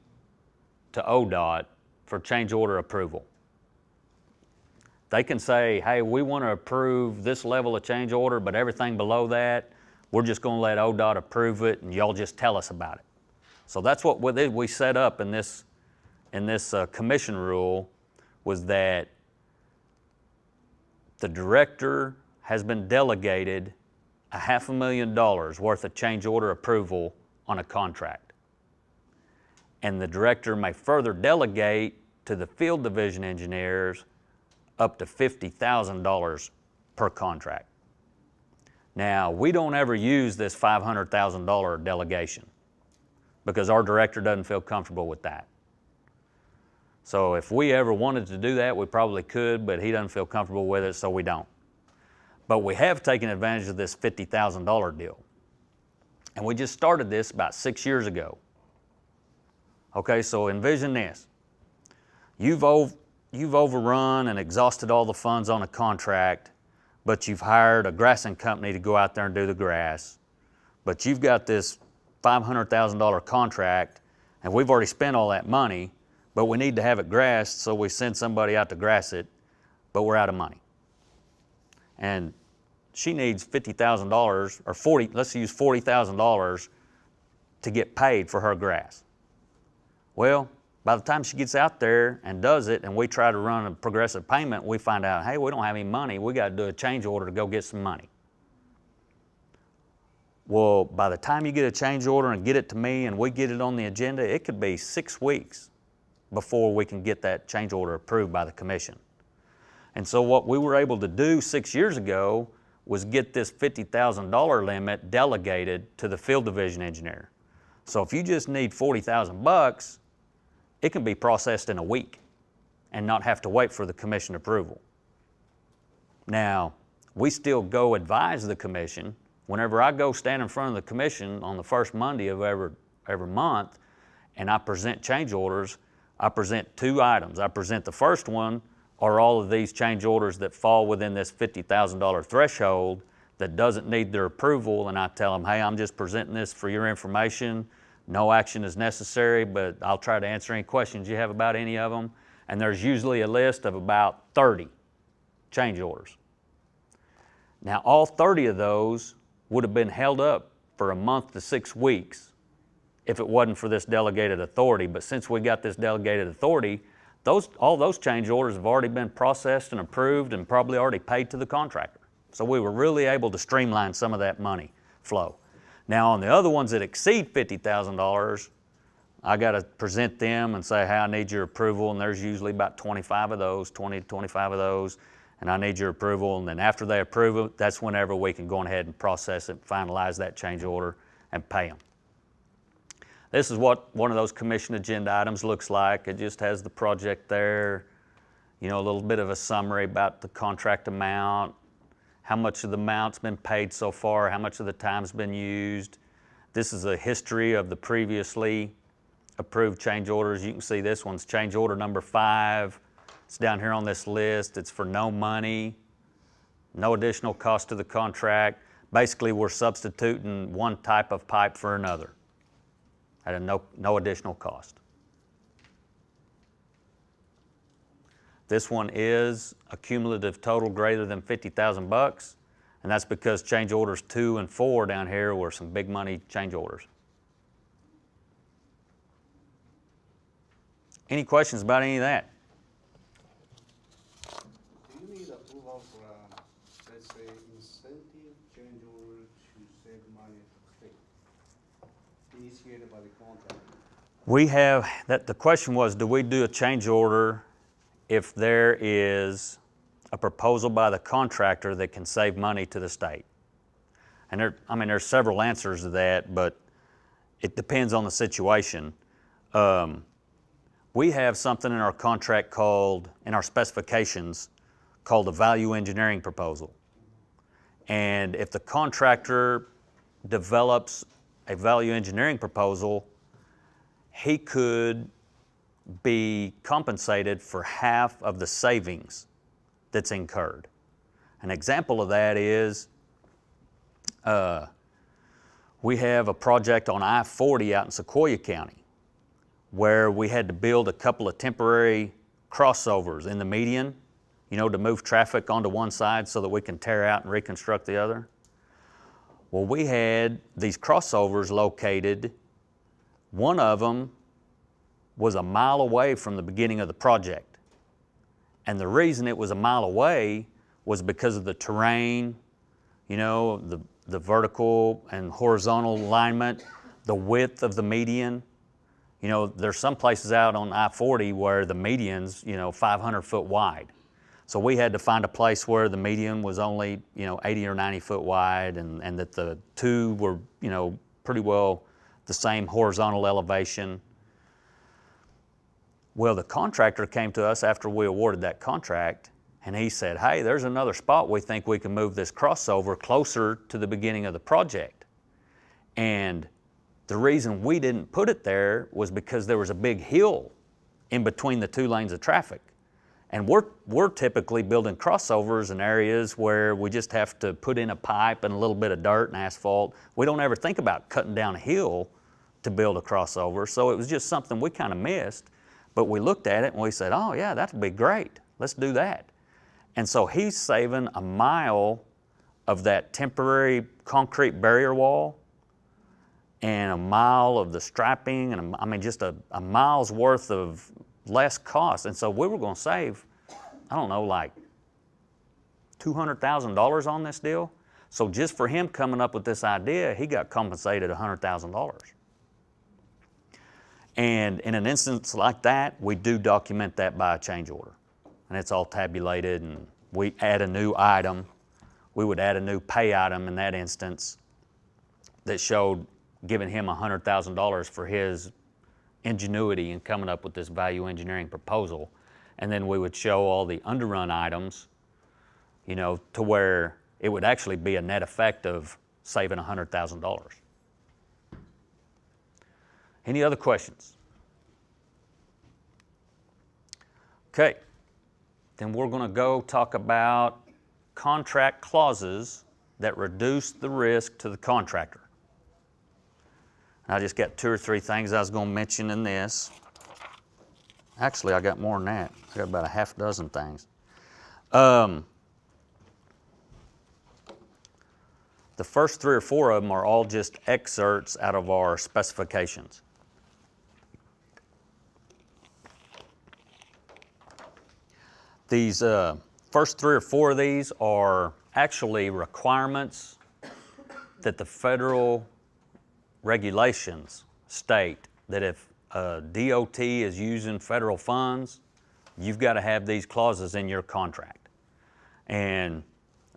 to ODOT for change order approval. They can say, hey, we want to approve this level of change order, but everything below that, we're just going to let ODOT approve it and y'all just tell us about it. So that's what we set up in this, in this uh, commission rule was that the director has been delegated a half a million dollars worth of change order approval on a contract. And the director may further delegate to the field division engineers up to $50,000 per contract. Now, we don't ever use this $500,000 delegation because our director doesn't feel comfortable with that. So if we ever wanted to do that, we probably could, but he doesn't feel comfortable with it, so we don't. But we have taken advantage of this $50,000 deal. And we just started this about six years ago. Okay, so envision this. You've, you've overrun and exhausted all the funds on a contract, but you've hired a grassing company to go out there and do the grass. But you've got this $500,000 contract, and we've already spent all that money, but we need to have it grassed, so we send somebody out to grass it, but we're out of money. And she needs $50,000 or 40, let's use $40,000 to get paid for her grass. Well, By the time she gets out there and does it, and we try to run a progressive payment, we find out, hey, we don't have any money. We got to do a change order to go get some money. Well, by the time you get a change order and get it to me and we get it on the agenda, it could be six weeks before we can get that change order approved by the commission. And so what we were able to do six years ago was get this $50,000 limit delegated to the field division engineer. So if you just need 40,000 bucks, it can be processed in a week and not have to wait for the commission approval. Now, we still go advise the commission. Whenever I go stand in front of the commission on the first Monday of every, every month and I present change orders, I present two items. I present the first one are all of these change orders that fall within this $50,000 threshold that doesn't need their approval, and I tell them, hey, I'm just presenting this for your information. No action is necessary, but I'll try to answer any questions you have about any of them. And there's usually a list of about 30 change orders. Now, all 30 of those would have been held up for a month to six weeks if it wasn't for this delegated authority. But since we got this delegated authority, those, all those change orders have already been processed and approved and probably already paid to the contractor. So we were really able to streamline some of that money flow. Now on the other ones that exceed $50,000, I got to present them and say, hey, I need your approval, and there's usually about 25 of those, 20 to 25 of those, and I need your approval. And then after they approve it, that's whenever we can go ahead and process it, finalize that change order, and pay them. This is what one of those commission agenda items looks like. It just has the project there, you know, a little bit of a summary about the contract amount, how much of the amount's been paid so far, how much of the time's been used. This is a history of the previously approved change orders. You can see this one's change order number five. It's down here on this list. It's for no money, no additional cost to the contract. Basically, we're substituting one type of pipe for another at a no, no additional cost. This one is a cumulative total greater than 50,000 bucks, and that's because change orders two and four down here were some big money change orders. Any questions about any of that? Do you need approval for a, let's say, incentive change order to save money? Initiated by the contractor? We have, that, the question was, do we do a change order if there is a proposal by the contractor that can save money to the state? And there, I mean, there's several answers to that, but it depends on the situation. Um, we have something in our contract called, in our specifications, called a value engineering proposal. And if the contractor develops a value engineering proposal, he could be compensated for half of the savings that's incurred. An example of that is uh, we have a project on I 40 out in Sequoyah County where we had to build a couple of temporary crossovers in the median, you know, to move traffic onto one side so that we can tear out and reconstruct the other. Well, we had these crossovers located. One of them was a mile away from the beginning of the project. And the reason it was a mile away was because of the terrain, you know, the, the vertical and horizontal alignment, the width of the median. You know, there's some places out on I-40 where the median's, you know, 500 foot wide. So we had to find a place where the median was only, you know, 80 or 90 foot wide and, and that the two were, you know, pretty well the same horizontal elevation. Well, the contractor came to us after we awarded that contract and he said, hey, there's another spot we think we can move this crossover closer to the beginning of the project. And the reason we didn't put it there was because there was a big hill in between the two lanes of traffic. And we're, we're typically building crossovers in areas where we just have to put in a pipe and a little bit of dirt and asphalt. We don't ever think about cutting down a hill to build a crossover. So it was just something we kind of missed. But we looked at it and we said, oh, yeah, that'd be great. Let's do that. And so he's saving a mile of that temporary concrete barrier wall and a mile of the striping, and a, I mean, just a, a mile's worth of less cost. And so we were going to save, I don't know, like $200,000 on this deal. So just for him coming up with this idea, he got compensated $100,000. And in an instance like that, we do document that by a change order. And it's all tabulated, and we add a new item. We would add a new pay item in that instance that showed giving him $100,000 for his ingenuity in coming up with this value engineering proposal. And then we would show all the underrun items, you know, to where it would actually be a net effect of saving $100,000. Any other questions? Okay, then we're going to go talk about contract clauses that reduce the risk to the contractor. And I just got two or three things I was going to mention in this. Actually, I got more than that. I got about a half dozen things. Um, the first three or four of them are all just excerpts out of our specifications. These uh, first three or four of these are actually requirements that the federal regulations state that if a DOT is using federal funds, you've got to have these clauses in your contract. And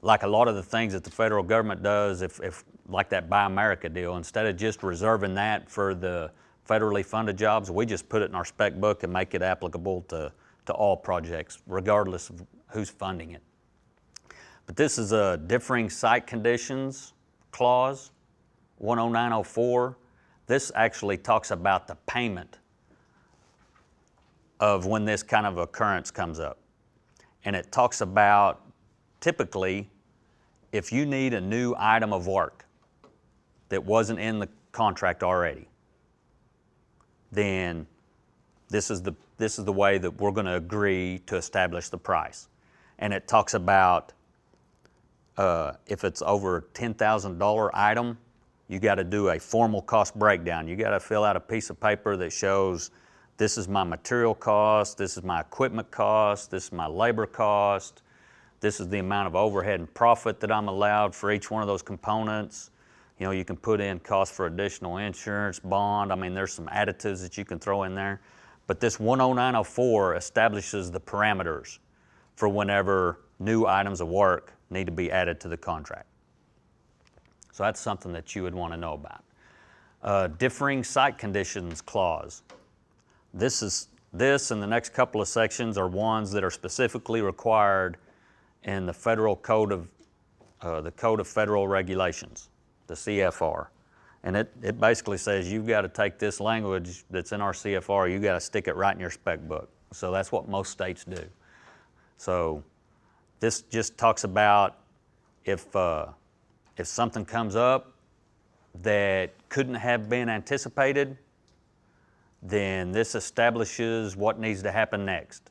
like a lot of the things that the federal government does, if, if like that Buy America deal, instead of just reserving that for the federally funded jobs, we just put it in our spec book and make it applicable to, to all projects, regardless of who's funding it. But this is a differing site conditions clause, 10904. This actually talks about the payment of when this kind of occurrence comes up. And it talks about typically if you need a new item of work that wasn't in the contract already, then this is the, this is the way that we're going to agree to establish the price. And it talks about uh, if it's over a $10,000 item, you got to do a formal cost breakdown. You got to fill out a piece of paper that shows this is my material cost, this is my equipment cost, this is my labor cost, this is the amount of overhead and profit that I'm allowed for each one of those components. You know, you can put in cost for additional insurance, bond. I mean, there's some additives that you can throw in there. But this 10904 establishes the parameters for whenever new items of work need to be added to the contract. So that's something that you would want to know about. Uh, differing site conditions clause. This is this and the next couple of sections are ones that are specifically required in the federal code of uh, the Code of Federal Regulations, the CFR. And it, it basically says you've got to take this language that's in our CFR, you've got to stick it right in your spec book. So that's what most states do. So this just talks about if, uh, if something comes up that couldn't have been anticipated, then this establishes what needs to happen next.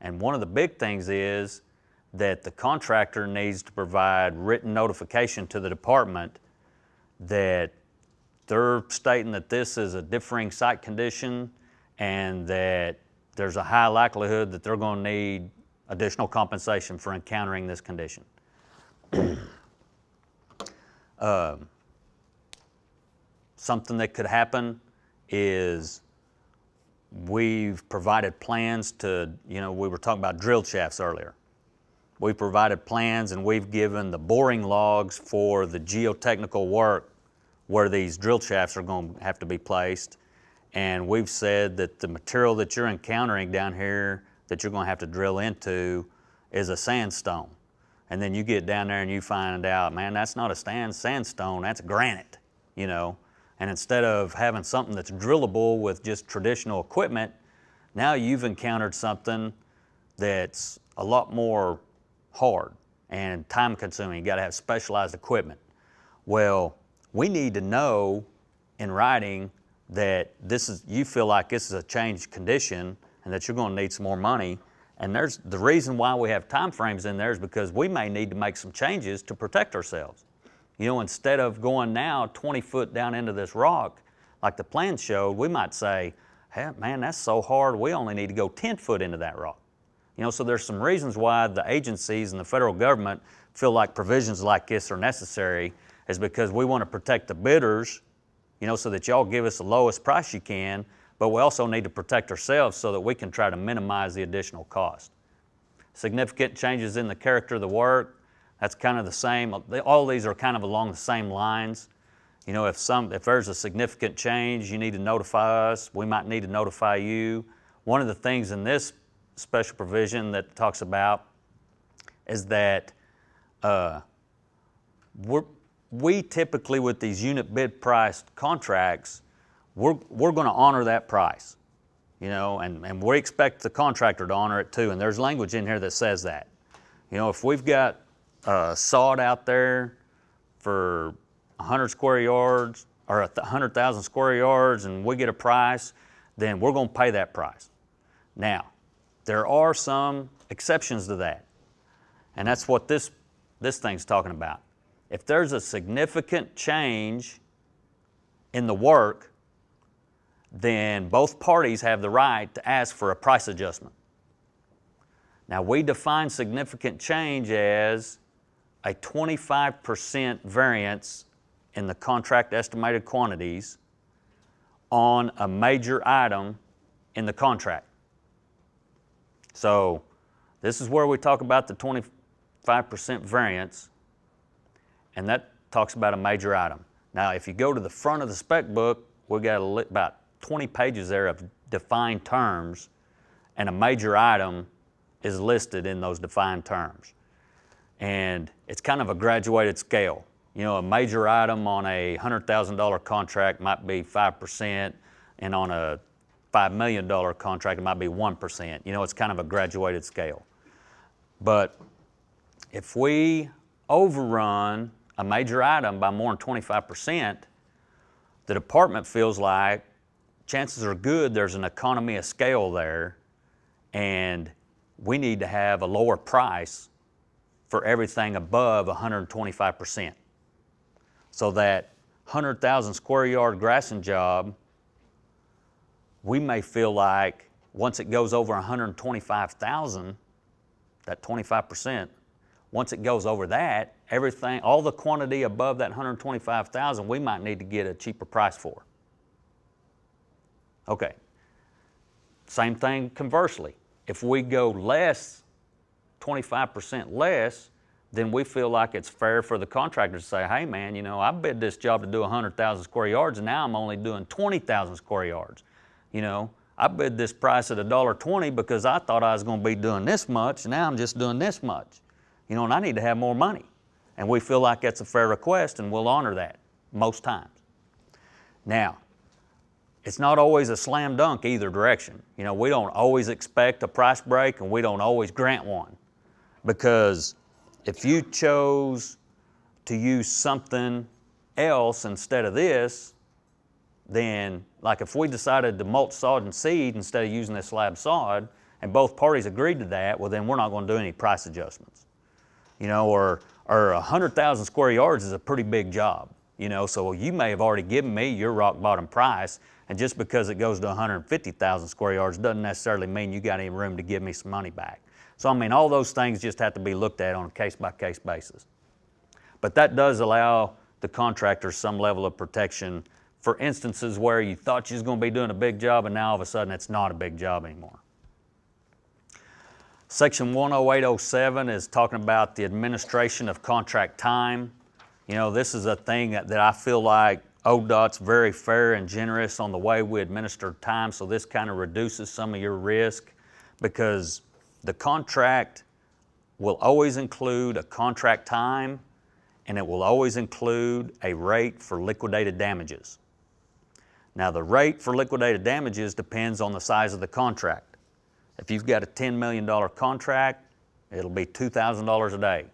And one of the big things is that the contractor needs to provide written notification to the department that they're stating that this is a differing site condition and that there's a high likelihood that they're going to need additional compensation for encountering this condition. Um, something that could happen is we've provided plans to, you know, we were talking about drill shafts earlier. We provided plans and we've given the boring logs for the geotechnical work where these drill shafts are going to have to be placed. And we've said that the material that you're encountering down here that you're going to have to drill into is a sandstone. And then you get down there and you find out, man, that's not a stand sandstone, that's granite, you know. And instead of having something that's drillable with just traditional equipment, now you've encountered something that's a lot more hard and time consuming. You got to have specialized equipment. Well, we need to know in writing that this is you feel like this is a changed condition and that you're going to need some more money. And there's the reason why we have time frames in there is because we may need to make some changes to protect ourselves. You know, instead of going now 20 foot down into this rock, like the plan showed, we might say, hey, man, that's so hard, we only need to go 10 foot into that rock. You know, so there's some reasons why the agencies and the federal government feel like provisions like this are necessary is because we want to protect the bidders, you know, so that y'all give us the lowest price you can, but we also need to protect ourselves so that we can try to minimize the additional cost. Significant changes in the character of the work, that's kind of the same. All these are kind of along the same lines. You know, if some if there's a significant change, you need to notify us. We might need to notify you. One of the things in this special provision that talks about is that uh, we're, we typically with these unit bid price contracts, we're, we're going to honor that price, you know, and, and we expect the contractor to honor it too. And there's language in here that says that. You know, if we've got uh, sod out there for 100 square yards or 100,000 square yards and we get a price, then we're going to pay that price. Now, there are some exceptions to that. And that's what this, this thing's talking about. If there's a significant change in the work, then both parties have the right to ask for a price adjustment. Now, we define significant change as a 25% variance in the contract estimated quantities on a major item in the contract. So this is where we talk about the 25% variance, and that talks about a major item. Now, if you go to the front of the spec book, we got about 20 pages there of defined terms, and a major item is listed in those defined terms. And it's kind of a graduated scale. You know, a major item on a $100,000 contract might be 5%, and on a $5 million contract, it might be 1%. You know, it's kind of a graduated scale. But if we overrun a major item by more than 25%, the department feels like chances are good there's an economy of scale there and we need to have a lower price for everything above 125%. So that 100,000 square yard grassing job we may feel like once it goes over 125,000, that 25%, once it goes over that, everything, all the quantity above that 125,000, we might need to get a cheaper price for. Okay. Same thing conversely. If we go less, 25% less, then we feel like it's fair for the contractor to say, hey man, you know, I bid this job to do 100,000 square yards and now I'm only doing 20,000 square yards. You know, I bid this price at $1.20 because I thought I was going to be doing this much, now I'm just doing this much. You know, and I need to have more money. And we feel like that's a fair request, and we'll honor that most times. Now, it's not always a slam dunk either direction. You know, we don't always expect a price break, and we don't always grant one. Because if you chose to use something else instead of this, then like if we decided to mulch sod and seed instead of using this slab sod, and both parties agreed to that, well then we're not going to do any price adjustments. You know, or or 100,000 square yards is a pretty big job. You know, so you may have already given me your rock bottom price, and just because it goes to 150,000 square yards doesn't necessarily mean you got any room to give me some money back. So I mean, all those things just have to be looked at on a case by case basis. But that does allow the contractor some level of protection for instances where you thought you was going to be doing a big job and now all of a sudden it's not a big job anymore. Section 10807 is talking about the administration of contract time. You know, this is a thing that, that I feel like ODOT's very fair and generous on the way we administer time, so this kind of reduces some of your risk because the contract will always include a contract time and it will always include a rate for liquidated damages. Now, the rate for liquidated damages depends on the size of the contract. If you've got a $10 million contract, it'll be $2,000 a day.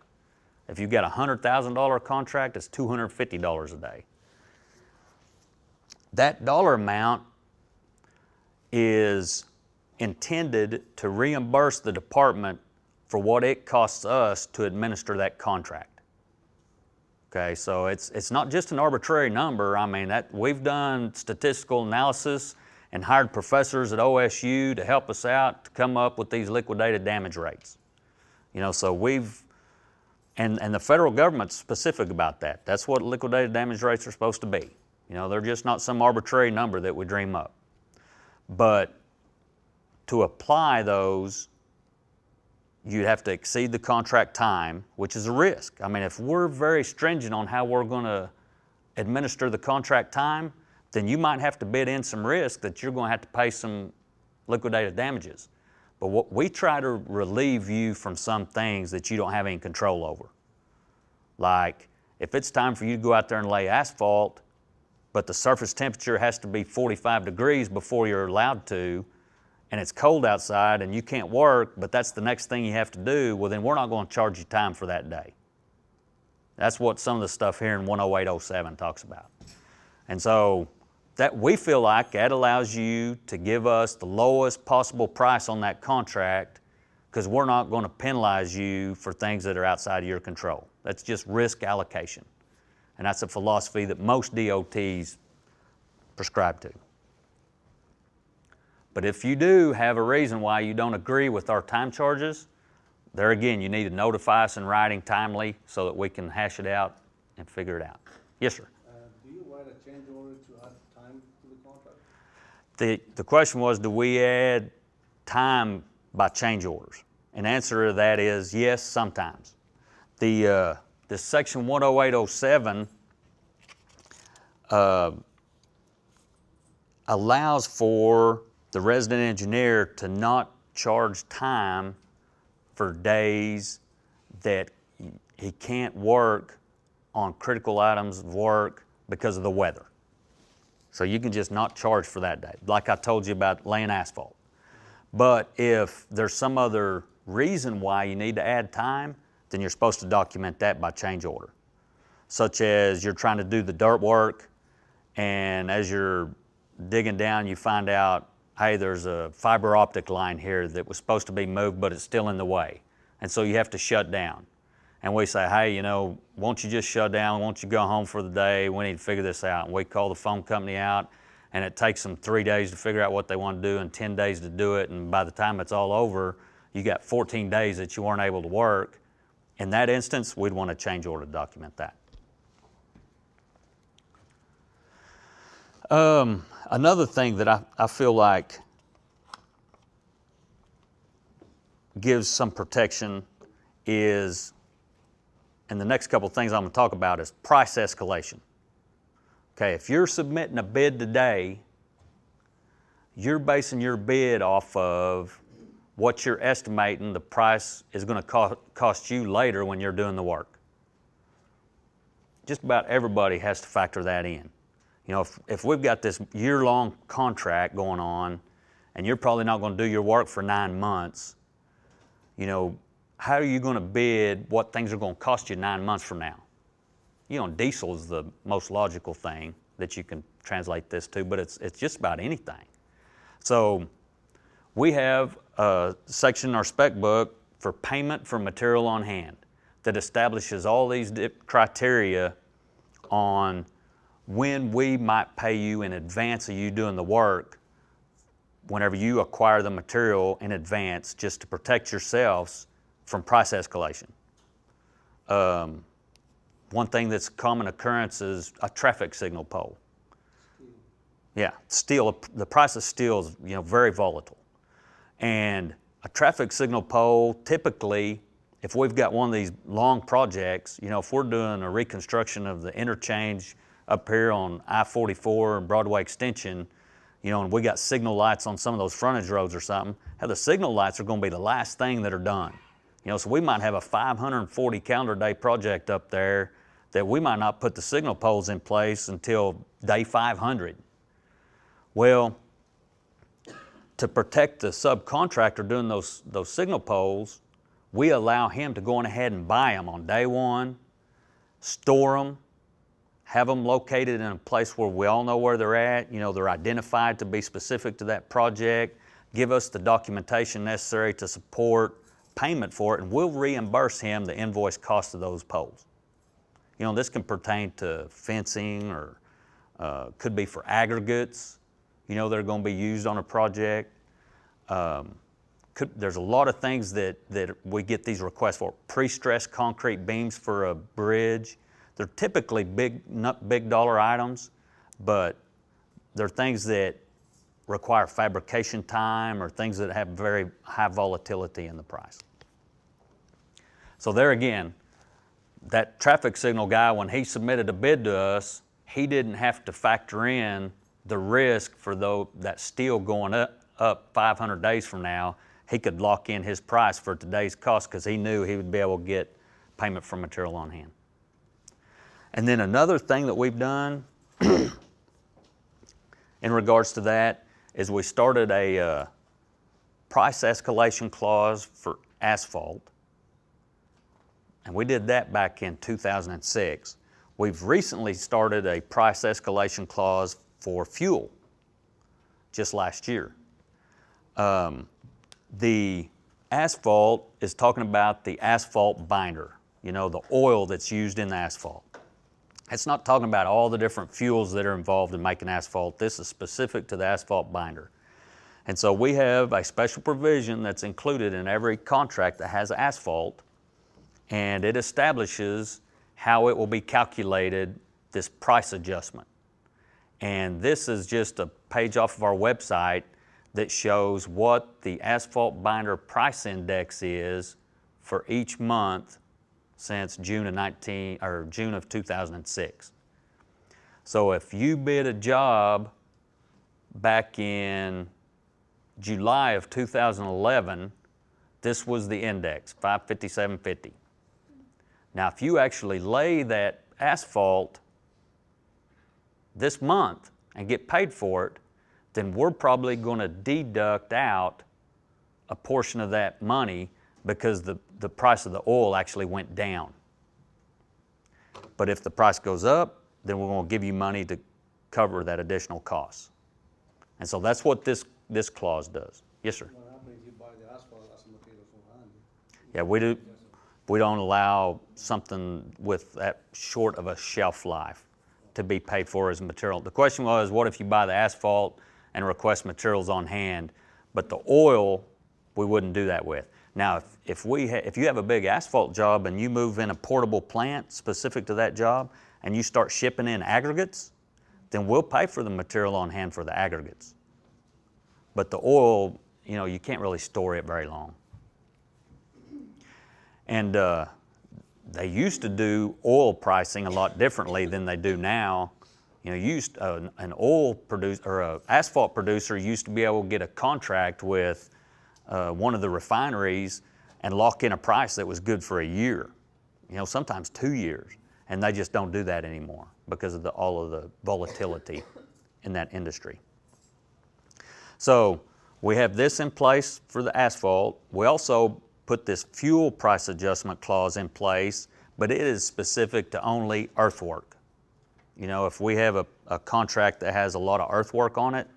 If you've got a $100,000 contract, it's $250 a day. That dollar amount is intended to reimburse the department for what it costs us to administer that contract. Okay, so it's, it's not just an arbitrary number. I mean, that, we've done statistical analysis and hired professors at OSU to help us out to come up with these liquidated damage rates. You know, so we've, and, and the federal government's specific about that. That's what liquidated damage rates are supposed to be. You know, they're just not some arbitrary number that we dream up. But to apply those, you'd have to exceed the contract time, which is a risk. I mean, if we're very stringent on how we're going to administer the contract time, then you might have to bid in some risk that you're going to have to pay some liquidated damages. But what we try to relieve you from some things that you don't have any control over. Like if it's time for you to go out there and lay asphalt, but the surface temperature has to be 45 degrees before you're allowed to, and it's cold outside and you can't work, but that's the next thing you have to do, well, then we're not going to charge you time for that day. That's what some of the stuff here in 10807 talks about. And so that we feel like that allows you to give us the lowest possible price on that contract because we're not going to penalize you for things that are outside of your control. That's just risk allocation. And that's a philosophy that most DOTs prescribe to. But if you do have a reason why you don't agree with our time charges, there again, you need to notify us in writing timely so that we can hash it out and figure it out. Yes, sir. Uh, do you write a change order to add time to the contract? The, the question was, do we add time by change orders? And the answer to that is yes, sometimes. The, uh, the section 10807 uh, allows for the resident engineer to not charge time for days that he can't work on critical items of work because of the weather. So you can just not charge for that day, like I told you about laying asphalt. But if there's some other reason why you need to add time, then you're supposed to document that by change order. Such as you're trying to do the dirt work, and as you're digging down, you find out, hey, there's a fiber optic line here that was supposed to be moved, but it's still in the way. And so you have to shut down. And we say, hey, you know, won't you just shut down? Won't you go home for the day? We need to figure this out. And we call the phone company out, and it takes them three days to figure out what they want to do and 10 days to do it. And by the time it's all over, you got 14 days that you weren't able to work. In that instance, we'd want to change order to document that. Um, another thing that I, I feel like gives some protection is, and the next couple of things I'm going to talk about is price escalation. Okay, if you're submitting a bid today, you're basing your bid off of what you're estimating the price is going to co- cost you later when you're doing the work. Just about everybody has to factor that in. You know, if, if we've got this year long contract going on and you're probably not going to do your work for nine months, you know, how are you going to bid what things are going to cost you nine months from now? You know, diesel is the most logical thing that you can translate this to, but it's, it's just about anything. So we have a section in our spec book for payment for material on hand that establishes all these criteria on when we might pay you in advance of you doing the work whenever you acquire the material in advance just to protect yourselves from price escalation. Um, one thing that's common occurrence is a traffic signal pole. Yeah, steel, the price of steel is you know, very volatile. And a traffic signal pole, typically, if we've got one of these long projects, you know, if we're doing a reconstruction of the interchange up here on I-44 and Broadway Extension, you know, and we got signal lights on some of those frontage roads or something, how the signal lights are going to be the last thing that are done. You know, so we might have a 540 calendar day project up there that we might not put the signal poles in place until day 500. Well, to protect the subcontractor doing those, those signal poles, we allow him to go on ahead and buy them on day one, store them, have them located in a place where we all know where they're at. You know, they're identified to be specific to that project. Give us the documentation necessary to support payment for it, and we'll reimburse him the invoice cost of those poles. You know, this can pertain to fencing or uh, could be for aggregates, you know, that are going to be used on a project. Um, could, there's a lot of things that, that we get these requests for. Pre-stressed concrete beams for a bridge. They're typically big, not big dollar items, but they're things that require fabrication time or things that have very high volatility in the price. So there again, that traffic signal guy, when he submitted a bid to us, he didn't have to factor in the risk for though that steel going up, up 500 days from now. He could lock in his price for today's cost because he knew he would be able to get payment for material on hand. And then another thing that we've done in regards to that is we started a uh, price escalation clause for asphalt. And we did that back in 2006. We've recently started a price escalation clause for fuel just last year. Um, the asphalt is talking about the asphalt binder, you know, the oil that's used in the asphalt. It's not talking about all the different fuels that are involved in making asphalt. This is specific to the asphalt binder. And so we have a special provision that's included in every contract that has asphalt, and it establishes how it will be calculated, this price adjustment. And this is just a page off of our website that shows what the asphalt binder price index is for each month since June of 19 or June of 2006. So if you bid a job back in July of 2011, this was the index, 557.50. Now if you actually lay that asphalt this month and get paid for it, then we're probably going to deduct out a portion of that money because the, the price of the oil actually went down. But if the price goes up, then we're going to give you money to cover that additional cost. And so that's what this, this clause does. Yes, sir. What happens if you buy the asphalt as a material from hand? Yeah, we do. We don't allow something with that short of a shelf life to be paid for as material. The question was, what if you buy the asphalt and request materials on hand, but the oil we wouldn't do that with. Now, if, if, we if you have a big asphalt job and you move in a portable plant specific to that job and you start shipping in aggregates, then we'll pay for the material on hand for the aggregates. But the oil, you know, you can't really store it very long. And uh, they used to do oil pricing a lot differently than they do now. You know, used uh, an oil producer or an asphalt producer used to be able to get a contract with uh, one of the refineries and lock in a price that was good for a year. You know, sometimes two years, and they just don't do that anymore because of the, all of the volatility in that industry. So we have this in place for the asphalt. We also put this fuel price adjustment clause in place, but it is specific to only earthwork. You know, if we have a, a contract that has a lot of earthwork on it,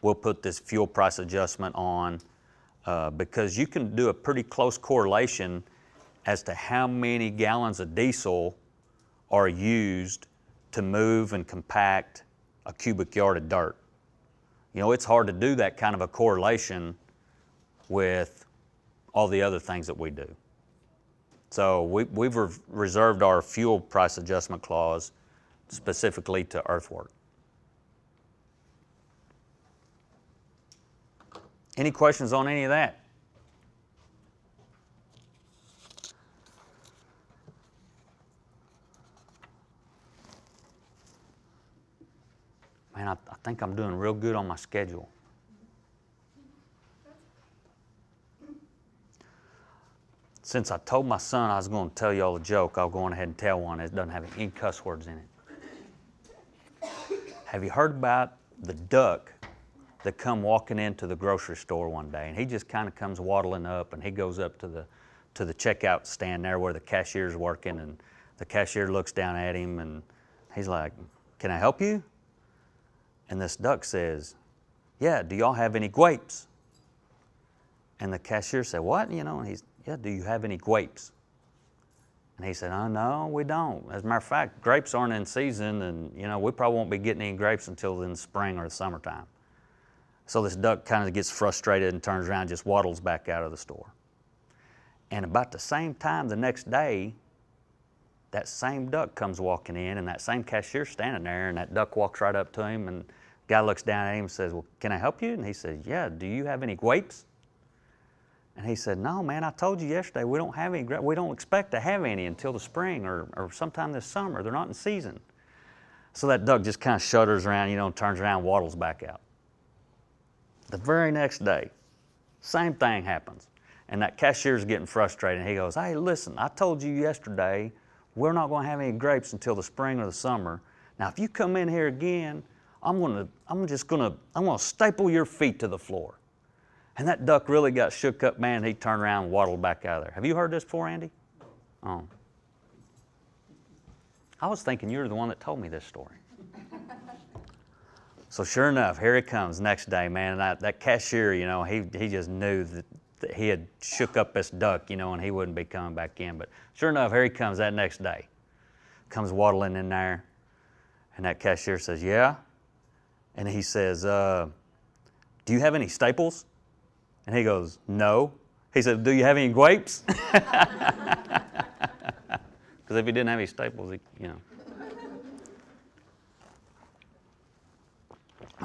we'll put this fuel price adjustment on uh, because you can do a pretty close correlation as to how many gallons of diesel are used to move and compact a cubic yard of dirt. You know, it's hard to do that kind of a correlation with all the other things that we do. So we, we've re- reserved our fuel price adjustment clause specifically to earthwork. Any questions on any of that? Man, I, I think I'm doing real good on my schedule. Since I told my son I was going to tell y'all a joke, I'll go on ahead and tell one. It doesn't have any cuss words in it. Have you heard about the duck that come walking into the grocery store one day? And he just kind of comes waddling up, and he goes up to the to the checkout stand there where the cashier's working, and the cashier looks down at him, and he's like, "Can I help you?" And this duck says, "Yeah. Do y'all have any grapes?" And the cashier said, "What? You know?" And he's, "Yeah. Do you have any grapes?" And he said, oh, no, we don't. As a matter of fact, grapes aren't in season and, you know, we probably won't be getting any grapes until in spring or the summertime. So this duck kind of gets frustrated and turns around and just waddles back out of the store. And about the same time the next day, that same duck comes walking in and that same cashier's standing there and that duck walks right up to him and guy looks down at him and says, well, can I help you? And he says, yeah, do you have any grapes? And he said, no, man, I told you yesterday we don't have any, gra- we don't expect to have any until the spring or, or sometime this summer. They're not in season. So that duck just kind of shudders around, you know, turns around, waddles back out. The very next day, same thing happens. And that cashier's getting frustrated. And He goes, Hey, listen, I told you yesterday we're not going to have any grapes until the spring or the summer. Now, if you come in here again, I'm, gonna, I'm just going to I'm gonna staple your feet to the floor. And that duck really got shook up, man. He turned around and waddled back out of there. Have you heard this before, Andy? Oh. I was thinking you were the one that told me this story. So sure enough, here he comes next day, man. And I, that cashier, you know, he, he just knew that, that he had shook up this duck, you know, and he wouldn't be coming back in. But sure enough, here he comes that next day. Comes waddling in there. And that cashier says, Yeah. And he says, uh, Do you have any staples? And he goes, No. He said, Do you have any grapes? Because if he didn't have any staples, he, you know.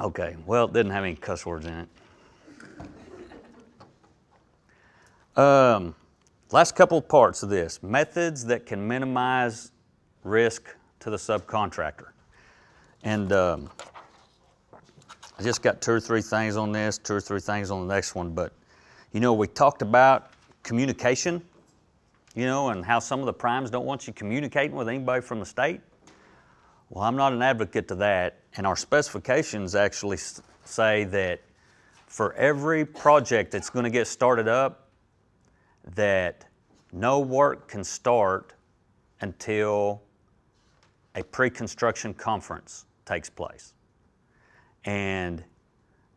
Okay, well, it didn't have any cuss words in it. Um, last couple parts of this methods that can minimize risk to the subcontractor. And um, I just got two or three things on this, two or three things on the next one. But, you know, we talked about communication, you know, and how some of the primes don't want you communicating with anybody from the state. Well, I'm not an advocate to that, and our specifications actually say that for every project that's going to get started up, that no work can start until a pre-construction conference takes place. And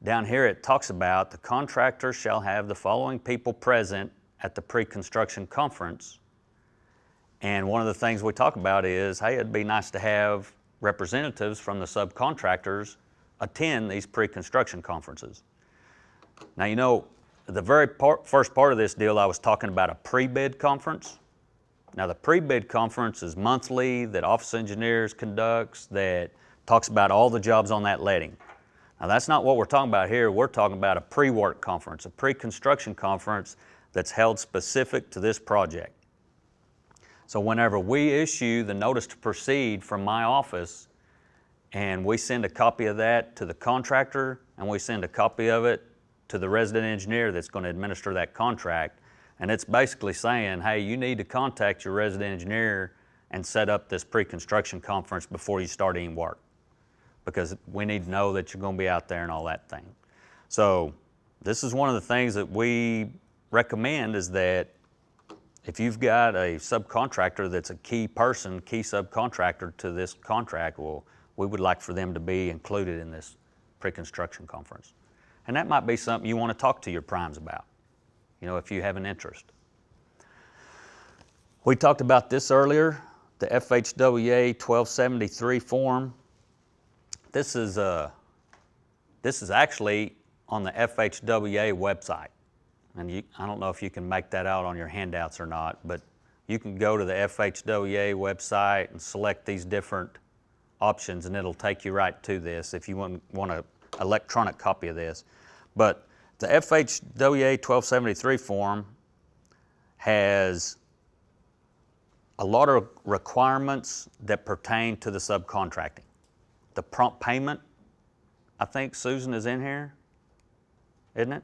down here it talks about the contractor shall have the following people present at the pre-construction conference. And one of the things we talk about is, hey, it'd be nice to have representatives from the subcontractors attend these pre-construction conferences. Now, you know, the very part, first part of this deal, I was talking about a pre-bid conference. Now, the pre-bid conference is monthly that Office Engineers conducts that talks about all the jobs on that letting. Now, that's not what we're talking about here. We're talking about a pre-work conference, a pre-construction conference that's held specific to this project. So whenever we issue the notice to proceed from my office, and we send a copy of that to the contractor, and we send a copy of it to the resident engineer that's going to administer that contract, and it's basically saying, hey, you need to contact your resident engineer and set up this pre-construction conference before you start any work, because we need to know that you're going to be out there and all that thing. So this is one of the things that we recommend is that if you've got a subcontractor that's a key person, key subcontractor to this contract, well, we would like for them to be included in this pre-construction conference. And that might be something you want to talk to your primes about, you know, if you have an interest. We talked about this earlier, the FHWA 1273 form. This is, uh, this is actually on the FHWA website. And you, I don't know if you can make that out on your handouts or not, but you can go to the FHWA website and select these different options and it'll take you right to this if you want, want an electronic copy of this. But the FHWA 1273 form has a lot of requirements that pertain to the subcontracting. The prompt payment, I think Susan is in here, isn't it?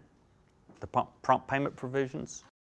The prompt payment provisions?